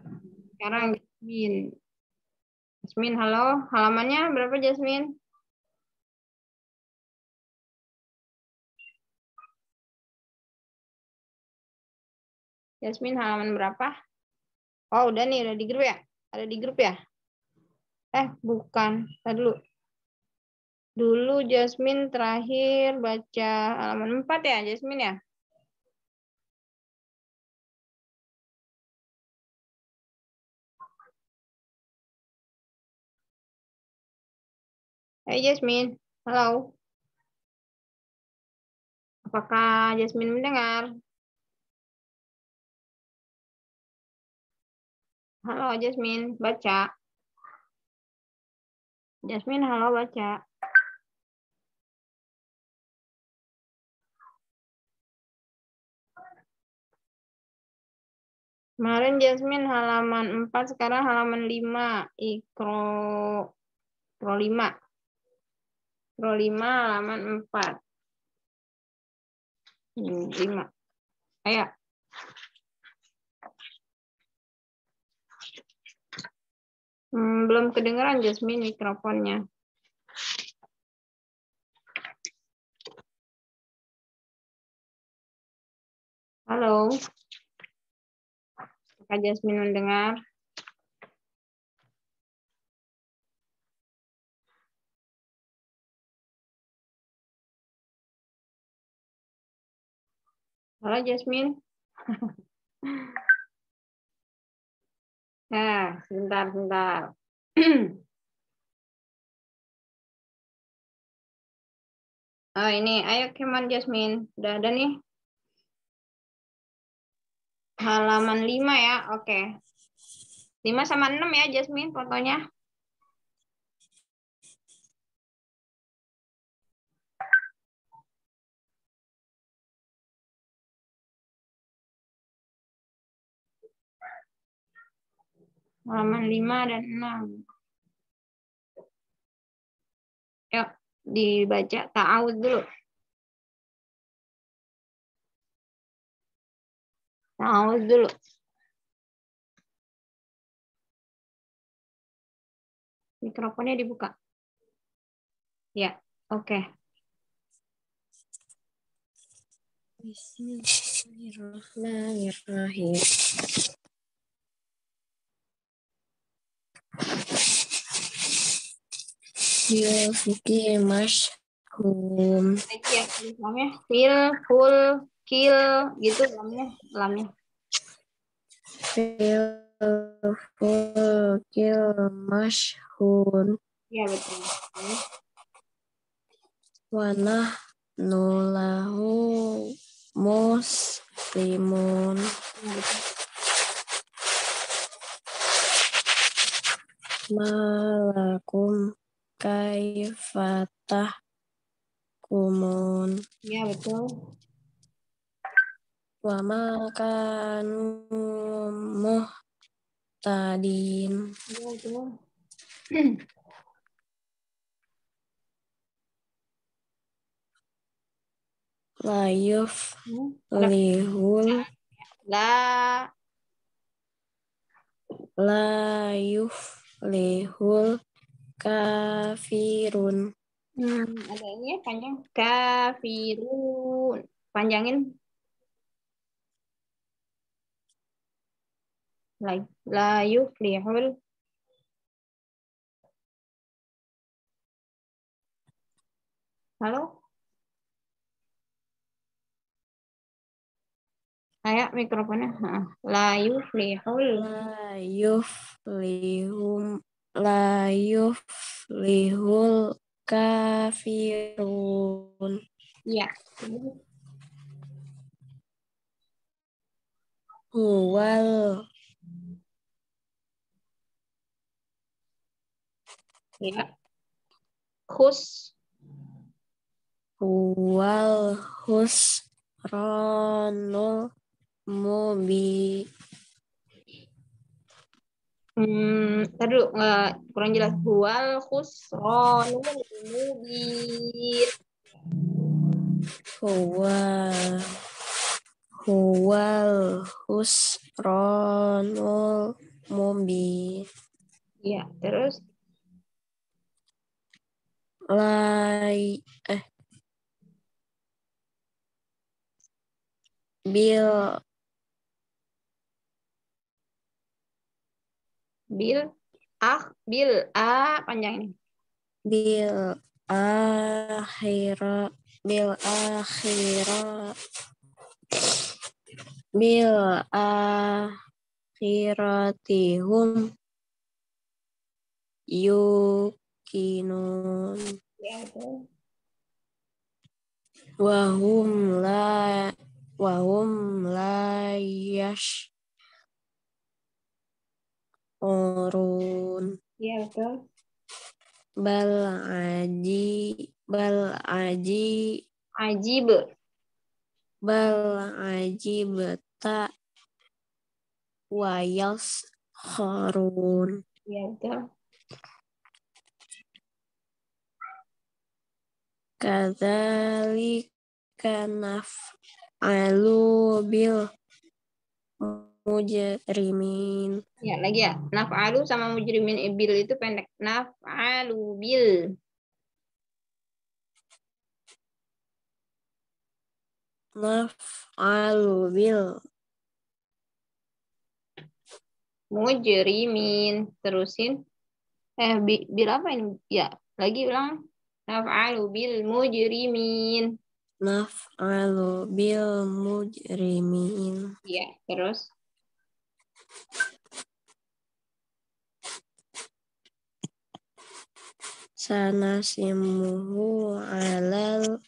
Sekarang Jasmine. Jasmine, halo. Halamannya berapa Jasmine? Jasmine halaman berapa? Oh, udah nih, udah di grup ya? Ada di grup ya? Eh, bukan. Tadi dulu. Dulu Jasmine terakhir baca halaman 4 ya, Jasmine ya? Hai Jasmine, halo. Apakah Jasmine mendengar? Halo Jasmine, baca. Jasmine, halo baca. Kemarin Jasmine halaman 4, sekarang halaman 5. Ikro, Pro 5. Pro 5 halaman 4. Hmm, 5. Ayo. Hmm, belum kedengeran Jasmine mikrofonnya. Halo. Kak Jasmine mendengar? Halo Jasmine. Nah, sebentar, sebentar. Oh ini, ayo Keman Jasmine. Udah ada nih. Halaman 5 ya, oke. 5 sama 6 ya Jasmine fotonya. Halaman 5 dan 6. Yuk, dibaca ta'awud dulu. Ta'awud dulu. Mikrofonnya dibuka. Ya, oke. Bismillahirrahmanirrahim. Bil fikir mashhum. Lagi ya, tulisannya fil, full, kill, gitu lamnya. lamnya. Bil fikir mashhun. Ya, betul. Wanah nulahu muslimun. Ya, betul. Malakum kaifatah kumun. Ya, betul. Wa makanu muhtadin. Ya, betul. Layuf Hmm. lihul La, layuf lihul kafirun. hmm, ada ini ya panjang. Kafirun. Panjangin. La, la yuflihul. Halo? Ayo mikrofonnya. Heeh. La yuflihul. Layuf lihum layuf lihul kafirun. Iya. Huwal Ya. Khus. huwal husranul mubi Hmm, tadi dulu nggak kurang jelas. Huwal khusronul mubin. huwa huwal husranul mubi Iya, terus? Lay eh. Bil bil. Ah bil. A panjang ini. bil. Akhira. Bil. Akhira. Bil. Akhiratihum. Yukinun. Wahum la wahum la yash orun Iya, betul. bal aji bal aji Ajib. bal aji beta wayas harun Iya, betul. kadzalika naf'alu bil mujrimin Ya, lagi ya. Naf'alu sama mujrimin ibil itu pendek. Naf'alu bil. naf'alu bil mujrimin. Terusin. Eh, bi- bil apa ini? Ya, lagi ulang. Naf'alu bil mujrimin. Naf'alu bil mujrimin. Ya, terus. Sanasimuhu alal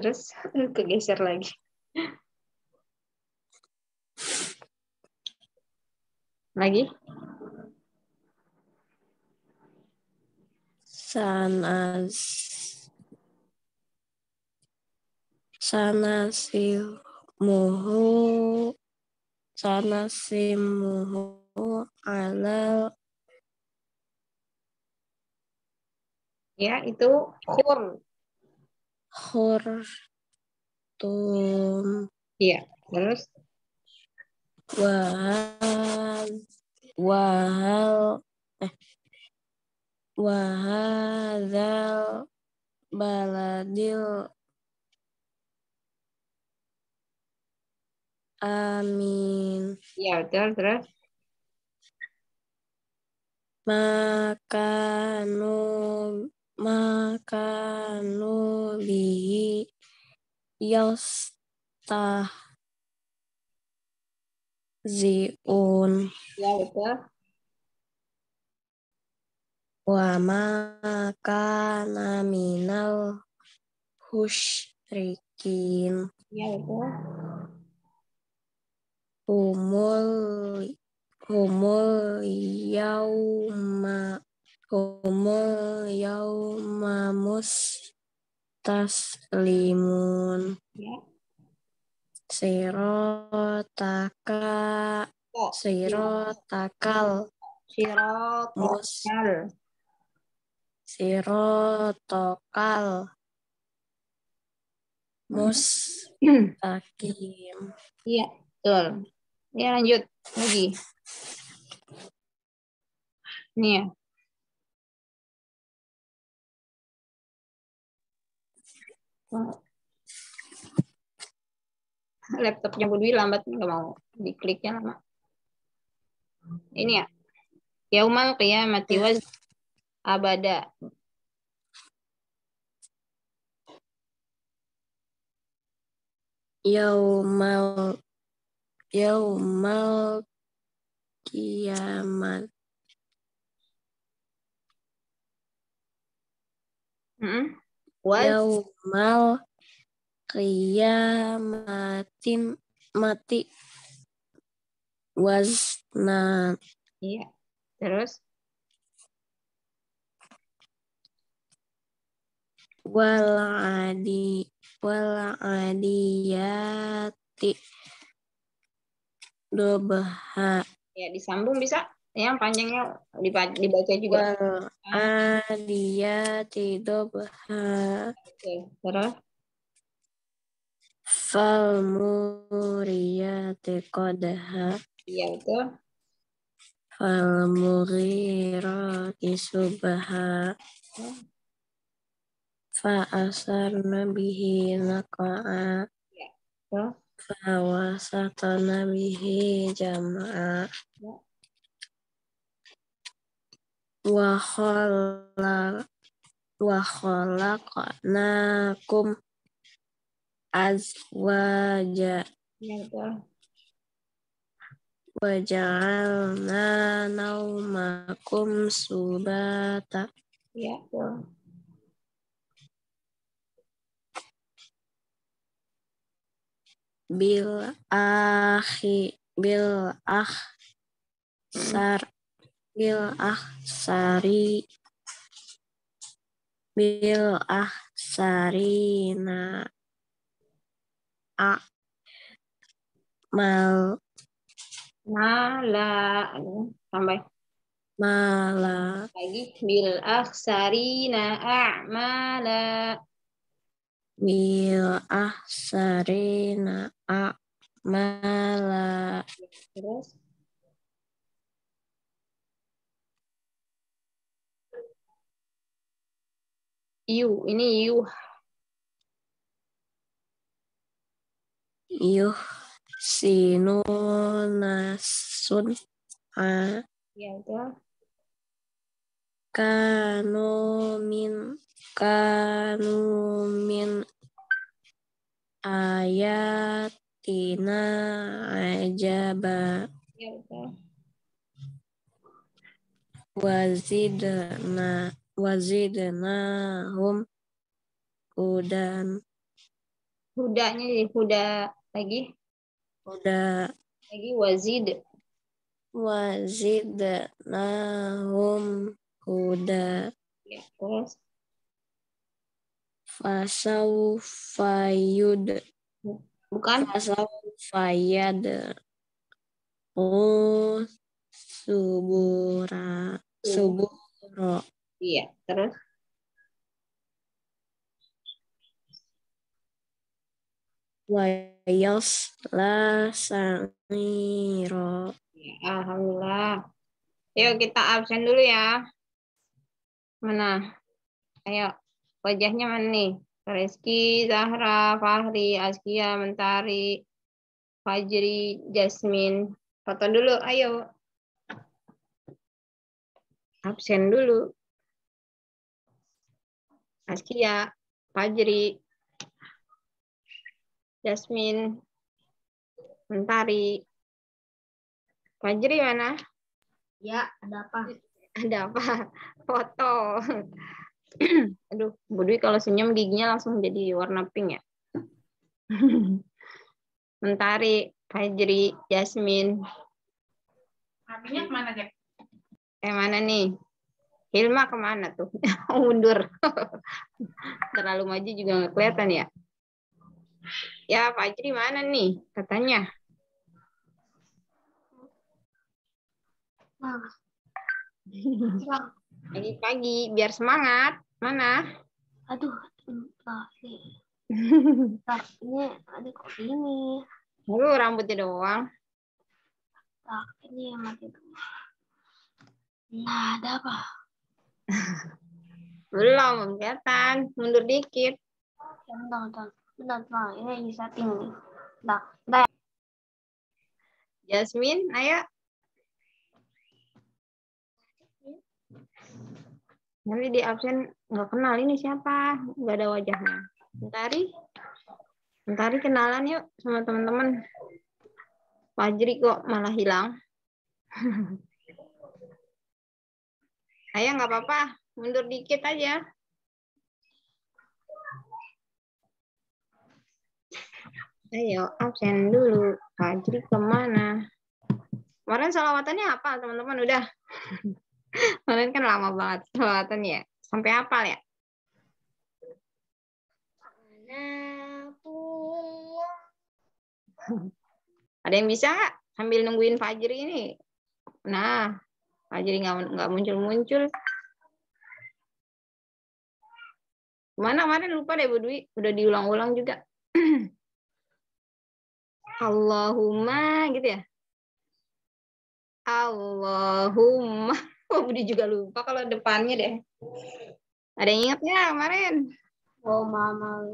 Terus kegeser lagi. Lagi? sanas sanasimuhu sanasimuhu alal. Ya, itu khur. khurtum Iya, terus? Wahal. Wahal. Eh. Wahadal baladil amin. Ya betul terus? Makanu makanu bihi yastah ziun ya betul. Wa makana minal husyrikin. Ya betul humul humul yauma humul yauma mustaslimun ya. Sirotaka kok sirotakal. Sirot mus sirotokal mustaqim. Iya betul ya lanjut lagi. Nih ya. Laptopnya Bu Dwi lambat nggak mau dikliknya lama. Ini ya. Yaumal qiyamati waz abada. Yaumal yaumal kiamat. Waz yaumal qiyamatin mati. Wazna iya. Terus? Wal adi wal adiyati dobha ya disambung bisa. Yang panjangnya dibaca juga. Wal adiyati dobha Oke, terus? Fal muriyati qadha iya betul. Fal mughirati subha fa asarna bihi naqa'a. Fa wasatna bihi jam'a Ya. wa khala wa khalaqnakum azwaja. Wa ja'alna naumakum subata. Iya betul bil akhi bil akh sar bil akh sari bil akh sarina a mal mala aduh, tambah. mala. Lagi bil aksarina a'mala bil akh sarina a mala terus? Yu ini yu yuh sinun nasun a Ya, betul. Kanu min kanu min ayatina ajaba Ya, betul. wazidna wazidnahum hudan Hudanya jadi huda lagi. huda Lagi wazid. wazidnahum huda Ya, terus. fasawfa yud Bukan? fasawfa yad oh subura suburo Iya, terus. wayas la sangiro Ya, Alhamdulillah. Yuk kita absen dulu ya. Mana? Ayo, wajahnya mana nih? Rizky, Zahra, Fahri, Askia, Mentari, Fajri, Jasmine. Foto dulu, ayo. Absen dulu. Askia, Fajri, Jasmine, Mentari. Fajri mana? Ya, ada apa? Ada apa? Foto. Aduh, Bu Dwi kalau senyum giginya langsung jadi warna pink ya. Mentari, Fajri, Jasmine. Artinya ke mana, Cek? Eh mana nih? Hilma ke mana tuh? Mundur. Terlalu maju juga nggak kelihatan ya. Ya, Fajri mana nih? Katanya. Pagi-pagi, biar semangat. Mana? Aduh. Entah, ini ada kok ini. Lalu rambutnya doang. Tak, ini yang mati dulu. Nah, ada apa? Belum, kelihatan. Mundur dikit. Bentar, bentar. Bentar, bentar. Ini di setting nih. Bentar, bentar. Jasmine, ayo. Nanti di absen nggak kenal ini siapa, nggak ada wajahnya. Mentari, Mentari kenalan yuk sama teman-teman. Fajri kok malah hilang. Ayo nggak apa-apa, mundur dikit aja. Ayo absen dulu. Fajri ke mana? Kemarin salawatannya apa teman-teman udah? Kemarin kan lama banget salawatan ya. Sampai hafal ya? Ada yang bisa sambil nungguin Fajri ini? Nah, Fajri nggak nggak muncul-muncul. Mana kemarin lupa deh Bu Dwi, udah diulang-ulang juga. Allahumma gitu ya. Allahumma. Oh, Budi juga lupa kalau depannya deh. Ada yang ingat nggak kemarin? Oh, mama.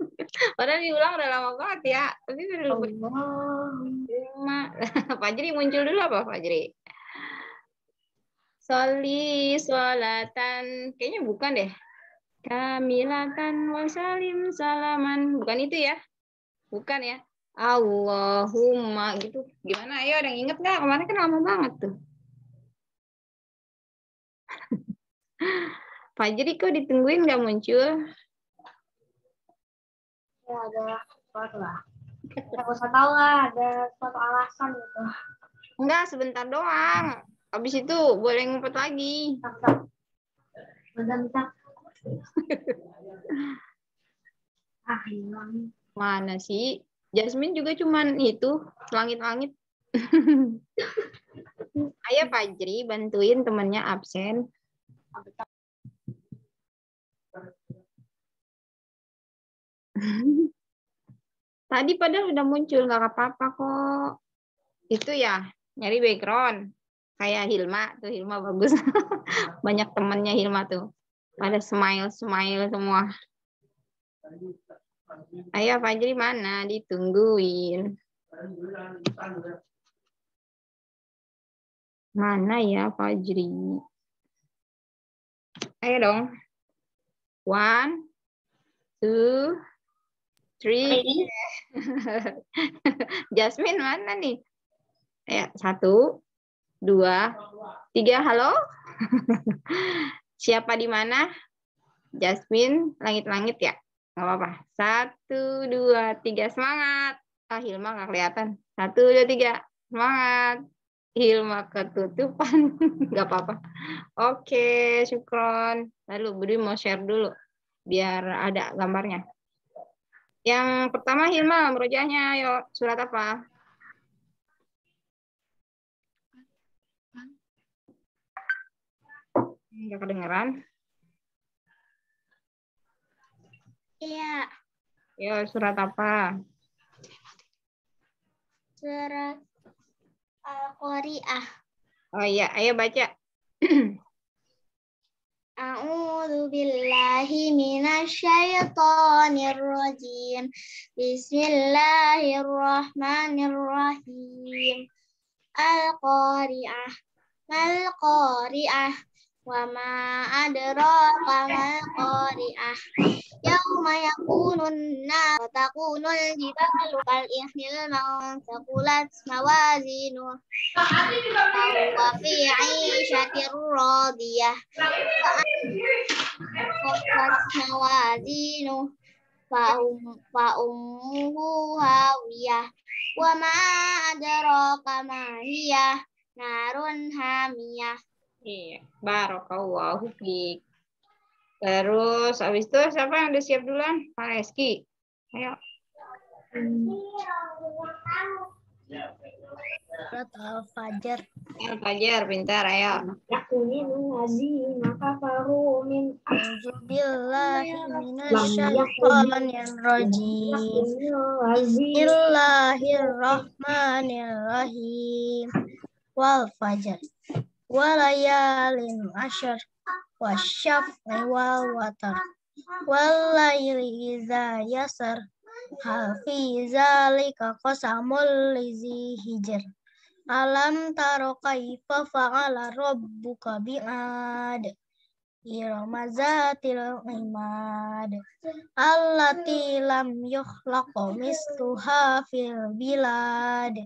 Padahal diulang udah lama banget ya. Tapi udah lupa. Allah. Fajri muncul dulu apa Fajri? Soli solatan. Kayaknya bukan deh. Kamilatan wasalim salaman. Bukan itu ya? Bukan ya? Allahumma gitu. Gimana? Ayo ada yang inget nggak? Kemarin kan lama banget tuh. Fajri kok ditungguin nggak muncul? Ya, ada sesuatu lah. Kita usah tahu lah, ada suatu alasan gitu. Enggak, sebentar doang. Habis itu boleh ngumpet lagi. Bentar. ah, hilang. Mana sih? Jasmine juga cuman itu, langit-langit. Ayo Fajri, bantuin temennya absen. Tadi padahal udah muncul, nggak apa-apa kok. Itu ya, nyari background. Kayak Hilma, tuh Hilma bagus. Banyak temennya Hilma tuh. Pada smile-smile semua. Ayo Fajri mana? Ditungguin. Mana ya Fajri? Ayo dong. One, two, three. Jasmine mana nih? Ya, satu, dua, tiga. Halo? Siapa di mana? Jasmine, langit-langit ya? Gak apa-apa. Satu, dua, tiga. Semangat. Ah, Hilma nggak kelihatan. Satu, dua, tiga. Semangat. Hilma ketutupan. Gak apa-apa. Oke, syukron. Lalu Budi mau share dulu. Biar ada gambarnya. Yang pertama Hilma, merujanya. Yuk, surat apa? Enggak kedengeran. Iya. Yo, surat apa? Surat Al-Qari'ah. Oh iya, ayo baca. A'udzu billahi minasyaitonir rajim. Bismillahirrahmanirrahim. Al-Qari'ah. Mal-Qari'ah. Wa Wama adraka mal qari'ah Yawma yakunun nar Takunul jibalu kal ihnil Mansakulat mawazinu Wa fi aishatir radiyah Fa'at mawazinu Fa'ummuhu hawiyah Wama adraka mahiyah Narun hamiyah Iya, barokallahu fiik. Terus habis itu siapa yang udah siap duluan? Pak Reski. Ayo. Surat Al-Fajr. Al Fajar, pintar, ayo. Billahi minasyaitonir rajim. Bismillahirrahmanirrahim. Wal fajr. Walayalin asyr. Wasyaf'i wal watar. Walayli iza yasar. Hal fi zalika qasamul lizi hijr. Alam taro kaifa fa'ala rabbuka bi'ad. Irama zatil imad. Allati lam yukhlaq misluha fil bilad.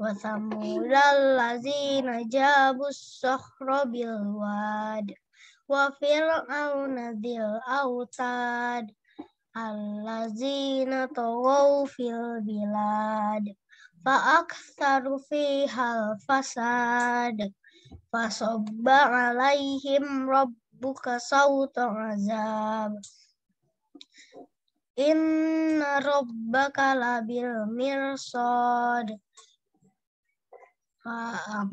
Wa thamudal lazina jabus sakhra bil wad. Wa fir'auna dzil autad. Allazina taghaw fil bilad. Fa'aktsaru fihal fasad. Fasobba alaihim rabbuka sawta azab. Mirsad.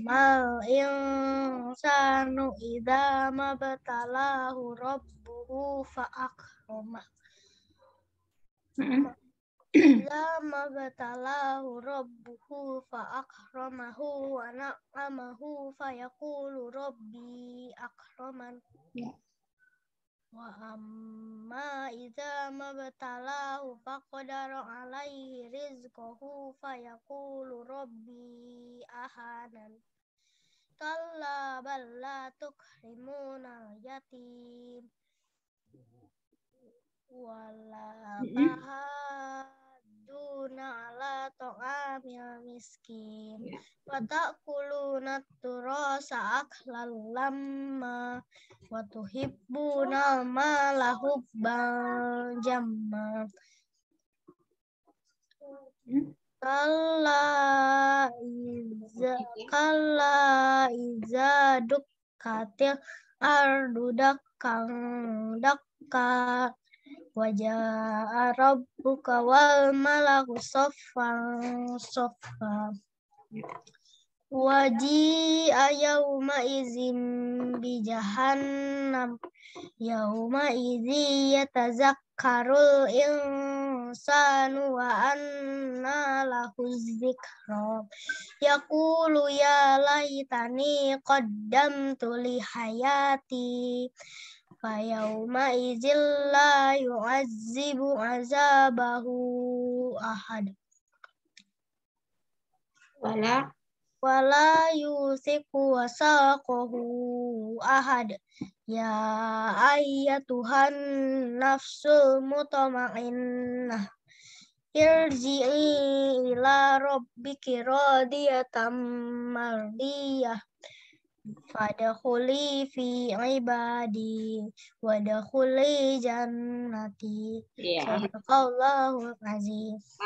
Fa'ammal insanu idza mabtalahu rabbuhu fa'akramah. Idza mabtalahu rabbuhu fa'akramahu wa na'amahu fayaqulu rabbi akraman. Wa amma idza mabtalahu faqadara alaihi rizqahu fayaqulu rabbi ahanan. Kalla bal la tukrimuna al-yatim. Wala tahaduna ala ta'amil miskin. Wa ta'kuluna turasa aklal lamma. Wa tuhibbuna mala hubban jamma. Kalla iza kalla iza dukkatil ardu dakkan dakka wajah rabbuka wal malaku soffan soffa Waji yauma izin bi jahannam. Yauma idzi yatazakkarul insanu wa anna lahu dzikra yaqulu ya laitani qaddamtu li hayati fayauma izil la yu'azzibu azabahu ahad wala wala yusiku wasakohu ahad ya ayyatuhan nafsul mutmainnah irji'i ila rabbiki radiyatan mardiyah Fadakhuli fi ibadi wadakhuli jannati. Iya. Barakallahu aziz.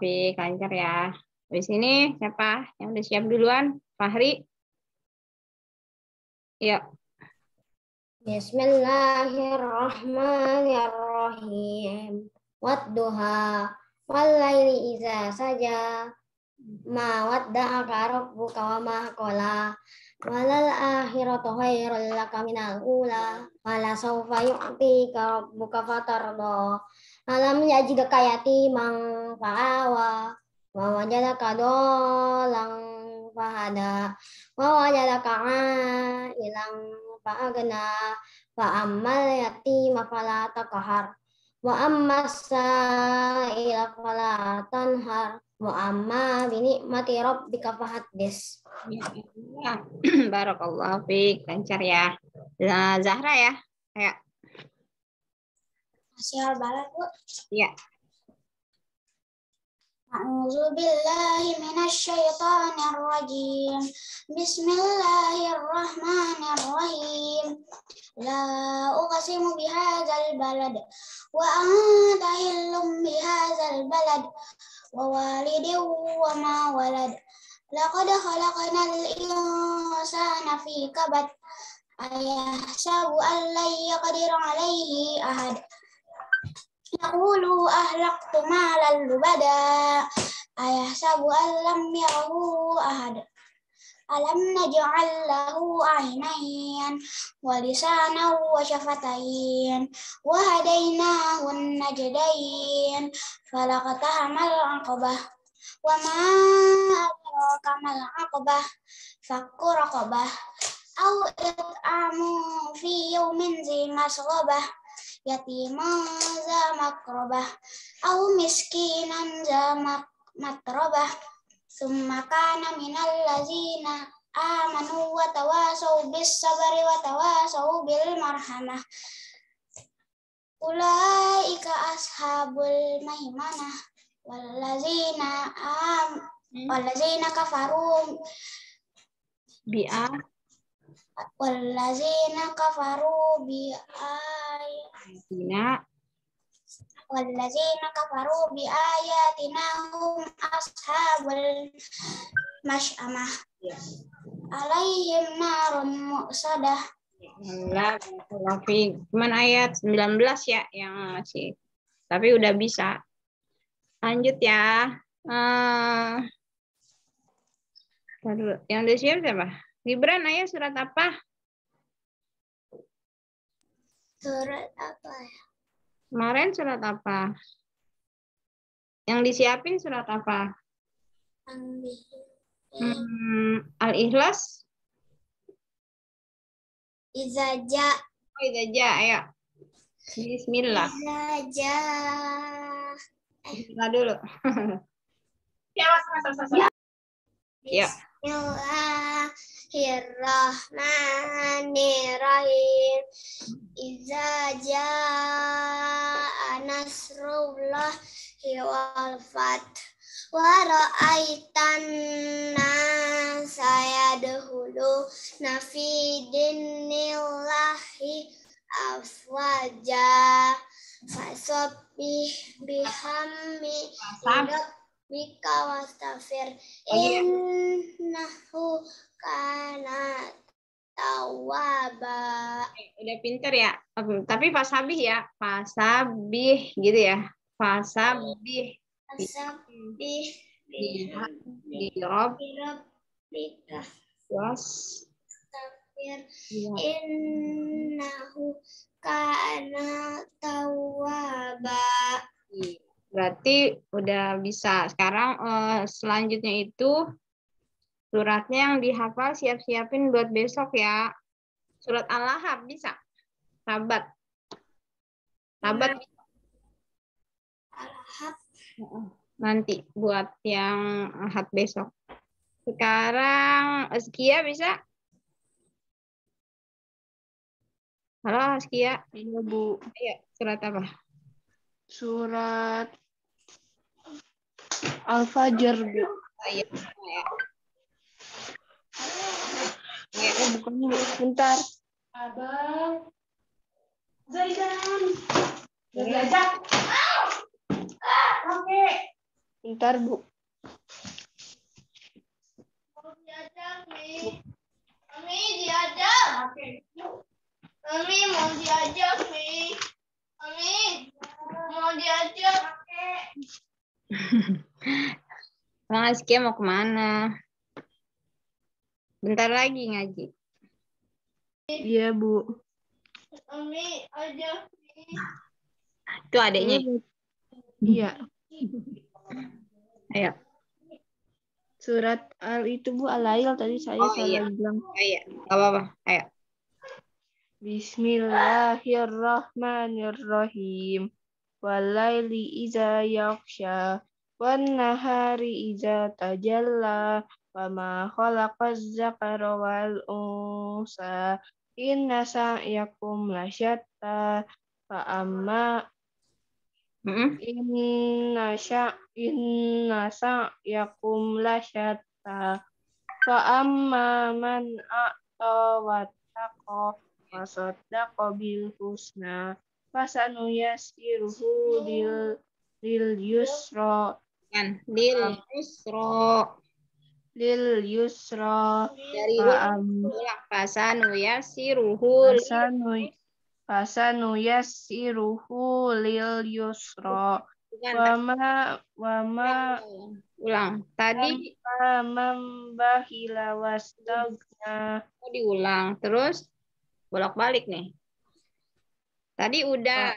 Fi kancer ya. Di sini siapa yang udah siap duluan? Fahri. Ya. Bismillahirrahmanirrahim. Wadduha. Walaili iza saja ma wadda'aka rabbuka wa ma qala walal akhiratu khairul laka minal ula. Wala sawfa yu'tika rabbuka fatarda alam yajidaka yatiman fa'awa. Wa wajadaka dolang fahada. Wa wajadaka ilang wa amma sa'ila fala tanhar wa amma bi ni'mati rabbika fahaddis Ya. Barakallah fiik, lancar ya. Zahra ya. Ayo. Masih balat Bu Iya. أعوذ بالله من الشيطان الرجيم. بسم الله الرحمن الرحيم. لا أقسم بهذا البلد وأنت حل بهذا البلد ووالد وما ولد. لقد خلقنا الإنسان في كبد أيحسب أن لن يقدر عليه أحد. يقول أهلكت مالا لبدا أيحسب أن لم يره أحد ألم نجعل له عينين ولسانا وشفتين وهديناه النجدين فلقتهم العقبة وما أدراك ما العقبة فك رقبة أو إطعام في يوم ذي مسغبة yatiman za makrobah au miskinan za matrobah summa kana minal lazina amanu wa tawasaw bis sabri wa tawasaw bil marhamah ulaika ashabul maimanah wallazina am hmm? wallazina kafaru. Bi'a. Wallazina kafaru bi'a ayatina wallazina kafaru bi ayatina hum ashabul mash'amah Alayhim narum mu'sadah cuman ayat 19 ya yang masih, tapi udah bisa. Lanjut ya. Uh, yang disiap siapa? Gibran, ayah surat apa? Surat apa ya? Kemarin surat apa? Yang disiapin surat apa? Hmm, Al-Ikhlas? Izaja Oh, itu aja, ayo. Bismillah. Izaja Bismillah dulu. Ya. Bismillahirrahmanirrahim. Iza jaa nasrullahi wal fath wa ra'aitan nasa yadkhulu fi dinillahi afwaja fasabbih bihammi Sab. Rabbika wastaghfir Oh, iya. innahu kana tawwaba Udah pinter ya. Tapi fasabih ya. Fasabih gitu ya. Fasabih. fasabbih Biha- bihammi Di Rob. rabbika Was. wastaghfir Iya. innahu kana tawwaba Berarti udah bisa. Sekarang eh, selanjutnya itu suratnya yang dihafal siap-siapin buat besok ya. Surat Al-Lahab bisa? Sabat. Sabat Alhab. nanti buat yang ahad besok. Sekarang Askia bisa? Halo Askia. Iya, Bu. Ayo, surat apa? Surat Al-Fajr, Bu. Ayo. Ayo. Oh, bukan Bu. Bentar. Abang. Zaidan. Diajak. Oke. Bentar, Bu. Diajak, Mi. Mami diajak. Mami mau diajak, Mi. Mami mau diajak. Bang Askia mau ke mana? Bentar lagi ngaji. Iya, Bu. Mami ajak, Mi. Itu adiknya. Iya. Ayo. Surat Al itu Bu Al-Lail tadi saya Oh, salah iya. bilang. Ayo. Gak apa-apa. Ayo. Bismillahirrahmanirrahim. Walaili iza yaksha. Wan nahari iza tajalla. Wa ma khalaqaz zakara wal unsa. Inna sa'yakum lasyatta. Fa amma. Inna sya inna sa'yakum lasyatta fa amma man a'ta wattaqa wa saddaqa bil husna fasanu yassiruhu lil lil yusra Kan. Lil usro. lil yusra Dari ulang pasanu ya siruhu. fasanu fasanu yassiruhu lil yusra Bukan, wa ma wa ma ulang. Tadi Amam bahila wastagna. mau diulang. Terus bolak-balik nih. Tadi udah.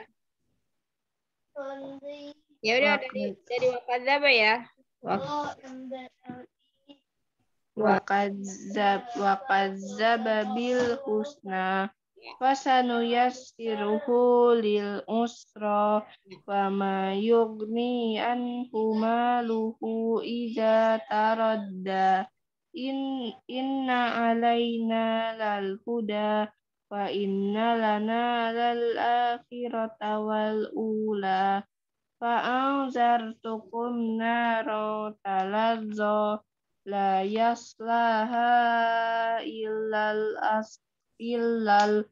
Ya udah dari dari wakadzaba ya. Wak- Wakadzab wakadzaba bil husna. Fasanu yassiruhu lil usra. Wa ma yugni anhu maluhu idza taradda. In inna alaina lal huda wa inna lana lal akhirata wal ula fa anzartukum naro talazzo la yaslaha illal as illal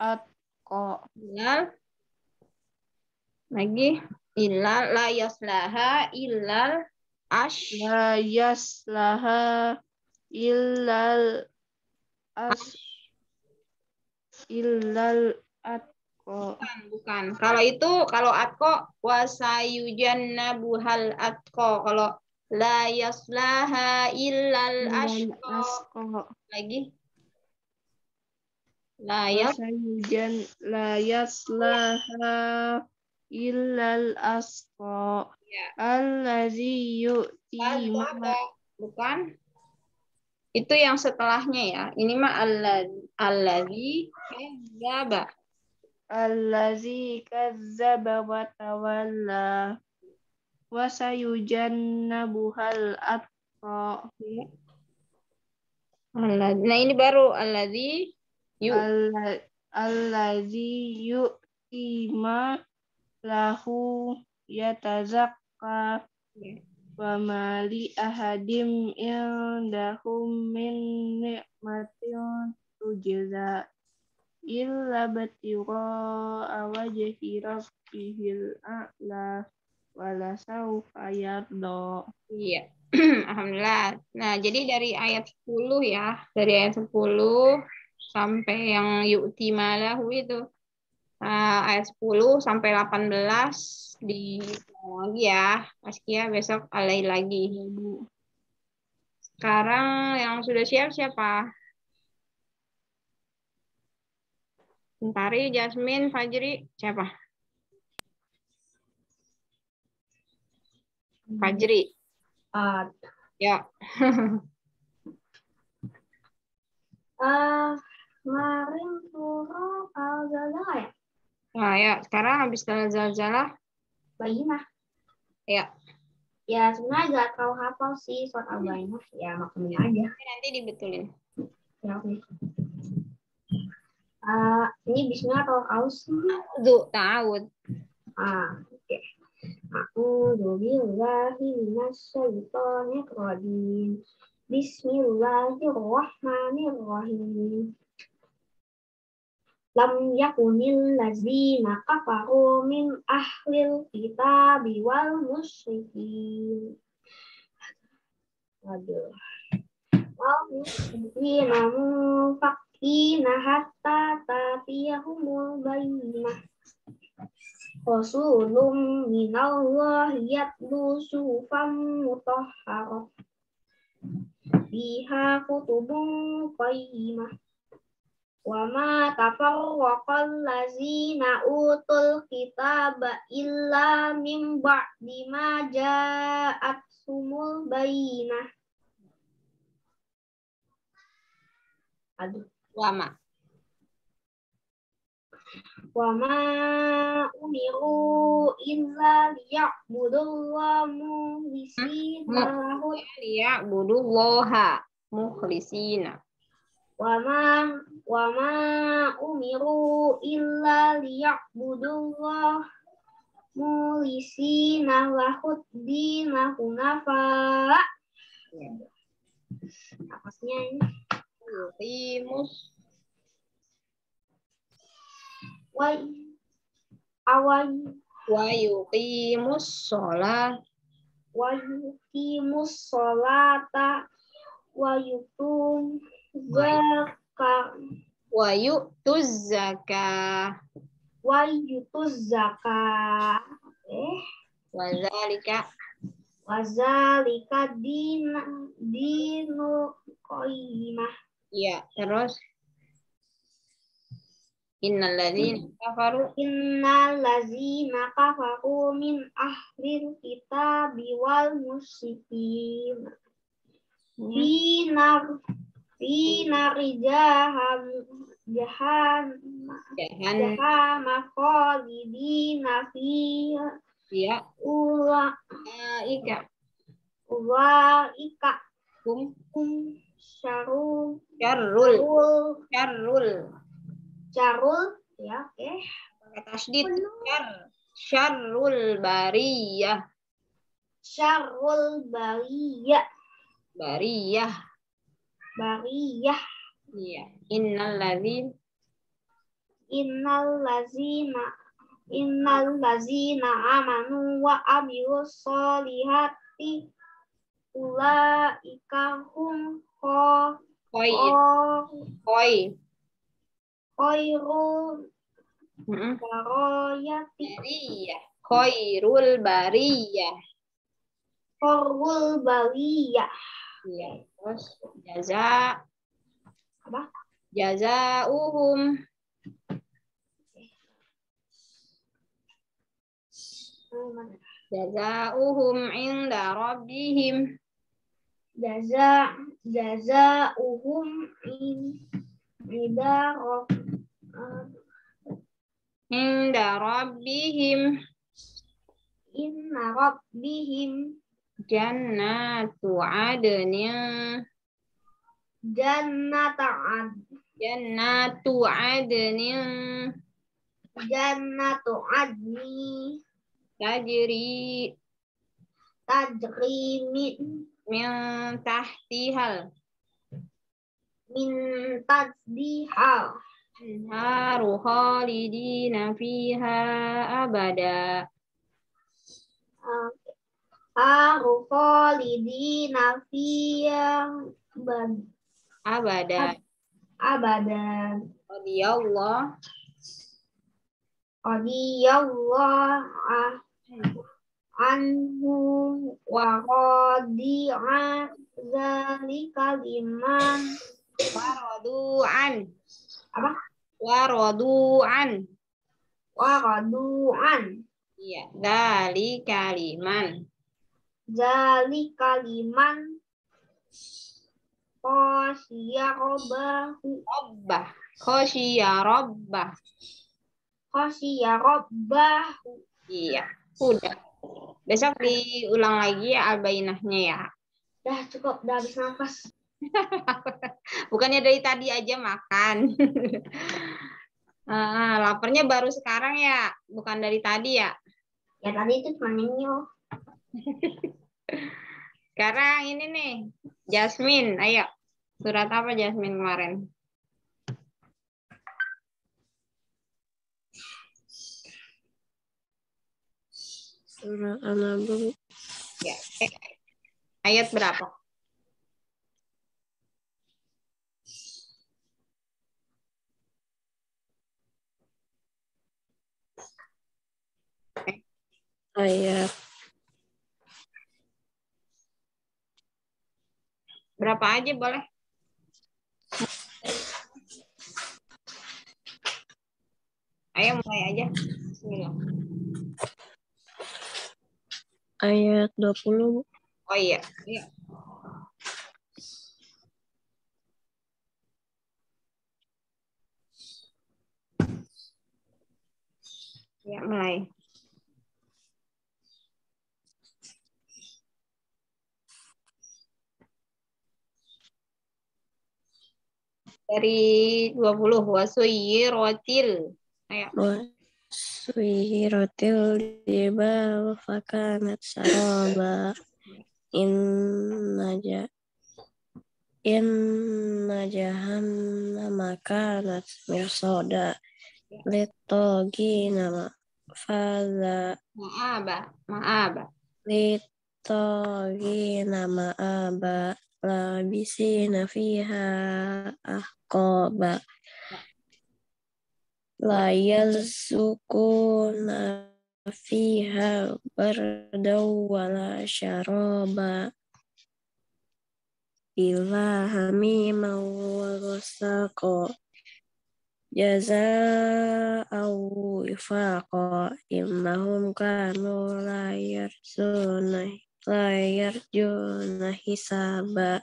atqa Ilal. Lagi. Ilal la yaslaha ilal ash. la yaslaha illal as illal atqa Bukan, bukan. Kalau itu kalau atko wasayujanna buhal atko. Kalau la yaslaha illal Lagi. La yas sayujan la yaslaha illal asqa Ya. allazi yu'ti. Bukan. Itu yang setelahnya ya. Ini mah Allah alladzi kadzaba. allazi kazzaba wa tawalla wa sayujannabuhal atqa Nah, ini baru. Alladzi yu Alla- allazi yu'ti ma lahu yatazakka wa ma li ahadim indahum min ni'matin tujza illa batigha wajhi rabbihil a'la wala sawfa yarda Iya. Alhamdulillah. Nah, jadi dari ayat 10 ya, dari ayat 10 sampai yang yu'ti malahu itu. Nah, ayat 10 sampai 18 di lagi ya. Mas Kia besok alay lagi. Sekarang yang sudah siap siapa? Mentari, Jasmine, Fajri, siapa? Fajri. Ah, Ya. ah, kemarin surah Al-Zalzalah ya? Nah ya, sekarang habis zalzalah Bayinah. ya Ya sebenarnya gak terlalu hafal sih surat Al-Bayinah. Ya maknanya aja. nanti dibetulin. Ya oke. Ah, ini bismillah atau aus? Du ta'awud. Ah, oke. A'udzu billahi minasyaitonir rajim. Bismillahirrahmanirrahim. Lam yakunil lazina kafaru min ahlil kitabi wal musyrikin. Aduh. Wal musyrikina munfakina hatta tatiyahumul bayyinah. Rasulun minallah yatlu sufam mutahharah Biha kutubun qayyimah Wa ma tafarraqal lazina utul kitaba illa min ba'di ma ja'at sumul bayinah Aduh Lama. wa ma umiru illa liya'budullaha mukhlisina lahu Ya, budullaha mukhlisina. wa ma wa ma umiru illa liya'budullaha mukhlisina lahu dina hunafa. Apasnya ini. Yuqimus wa awai wa yuqimus sholat. Wa yuqimus sholata. Wa zakah wa yu'tuz zakah wa yutuz zakah eh. Wa zalika wazalika din dinu qayyimah. Ya terus? Innal ladzina kafaru. Innal ladzina kafaru min ahlil kitabi wal musyrikin. Fi nar fi nari jaham jahan jahan. jahama khalidina fiha ya ula ika. ulaika. Hum hum syarul. Syarrul. Syarul syarrul. Syarul ya oke. Pakai tasdid. Syar syarrul bariyah. Syarul bariyah. Bariyah bariyah. Iya. Innal ladzina innal lazina innal lazina amanu wa amilus solihati ulaika hum kho koi. koi barayati bariyah. Khairul bariyah. Khairul bariyah. Iya terus jaza Apa? jazaohum Eh, mana? jazaohum inda rabbihim jaza jaza uhum in ida rob eh, inda rabbihim inna rabbihim jannatu adnin jannata ad jannatu adnin jannatu adni tajri. Tajri min. Min tahtihal. Min tajdiha anharu khalidina fiha abada Aru khalidina fiya bad abada abadan. Radiyallah radiyallahu anhu wa radi'a zalika liman waradu'an. Apa? waradu'an. Wa radu'an iya dzalika liman zalika liman qasiya robahu rabbah Khosyiya rabbah. Khosyiya rabbahu. Iya, udah. Besok diulang lagi ya albainahnya ya. Dah cukup, dah habis nafas. Bukannya dari tadi aja makan. Ah, laparnya baru sekarang ya, bukan dari tadi ya. Ya tadi itu cuma nyenyo. Sekarang ini nih, Jasmine, ayo. Surat apa Jasmine kemarin? Surah An-Nabl Ya. eh, Ayat berapa? ayat Berapa aja boleh? Ayo mulai aja. Bismillah. ayat 20 Bu. Oh iya. Iya. Ya, mulai. Dari 20 wasuyiratil. Ayo. wa suhiratil jibal fakanat saraba inna ja inna jahannama kanat mirsada litogina fadha Ma'aba. Ma'aba. litogina ma'aba labisina fiha ahqaba. La yazukuna fiha bardaw wala syaraba. Illa hamima wa ghasaqa. Jaza'aw wifaqa innahum kanu la yarsuna la yarjuna hisaba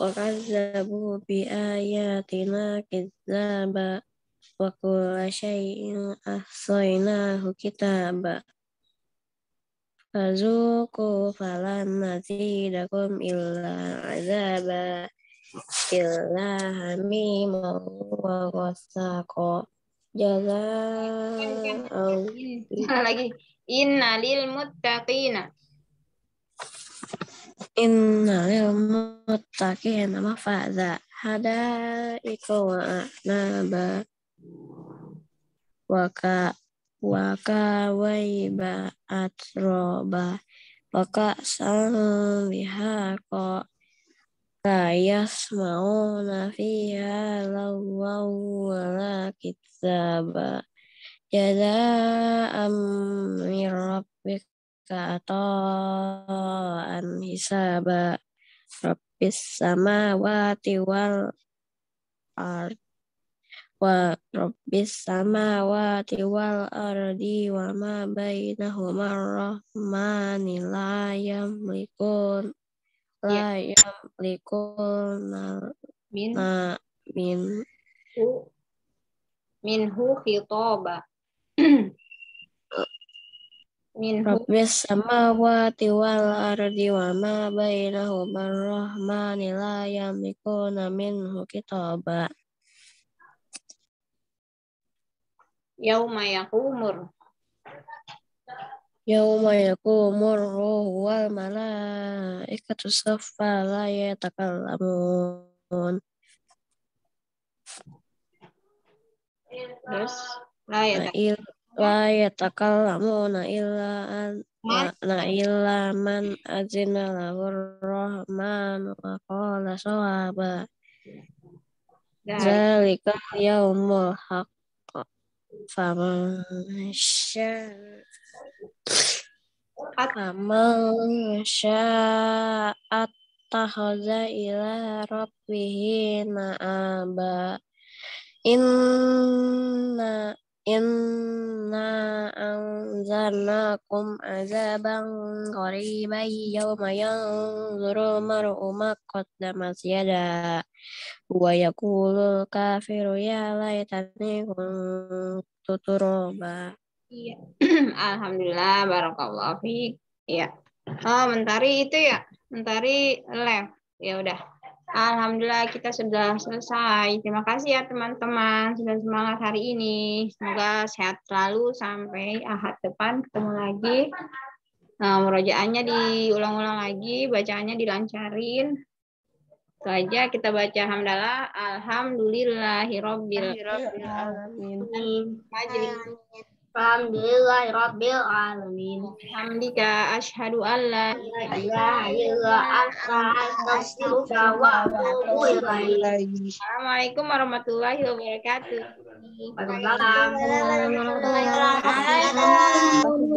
wa kazzabu bi ayatina kizzaba wa kulla syai'in ahsaynahu kitaba Fazuku falan nazidakum illa azaba illa hamima wa jaza'aw Salah lagi. Inna lil muttaqina. Inna lil muttaqina mafaza hadaika wa a'naba wa ka wa ka waiba atroba wa ka bihaqa la yasma'una fiha lawaw wa la kitsaba jaza'am min rabbika ata'an hisaba rabbis samawati wal ard. Wa rabbis samawati wal ardi wa ma bainahuma rahmani la yamlikun la yamlikun Min. min. Minhu khitoba. minhu Rabbis samawati wal ardi wa ma bainahuma rahmani la yamlikuna minhu kitaba. Yauma yaqumur. Yawma yakumur ruhu wal malaikatu saffa la yatakallamun. Terus ya na il la yatakallamuna illa an na illa man azina lahu rahman wa qala sawaba. Zalika yaumul haqq faman syaa faman syaa attakhadha ila rabbihi ma'aba inna Inna anzarnakum azaban qariban yawma yanzuru mar'u ma qaddamat yada wa yaqulul kafiru ya laitani kuntu turaba. Iya. Alhamdulillah, barakallahu fiik. Iya. Oh, mentari itu ya? Mentari left. Ya udah. Alhamdulillah kita sudah selesai. Terima kasih ya teman-teman sudah semangat hari ini. Semoga sehat selalu sampai ahad depan ketemu lagi. Nah, murojaannya diulang-ulang lagi, bacaannya dilancarin. Itu aja kita baca hamdalah. Alhamdulillahirabbil alamin. Alhamdulillahirabbil alamin. Hamdika asyhadu an la La ilaha illa anta astaghfiruka wa atubu ilaik. Assalamualaikum warahmatullahi wabarakatuh. Waalaikumsalam. Waalaikumsalam.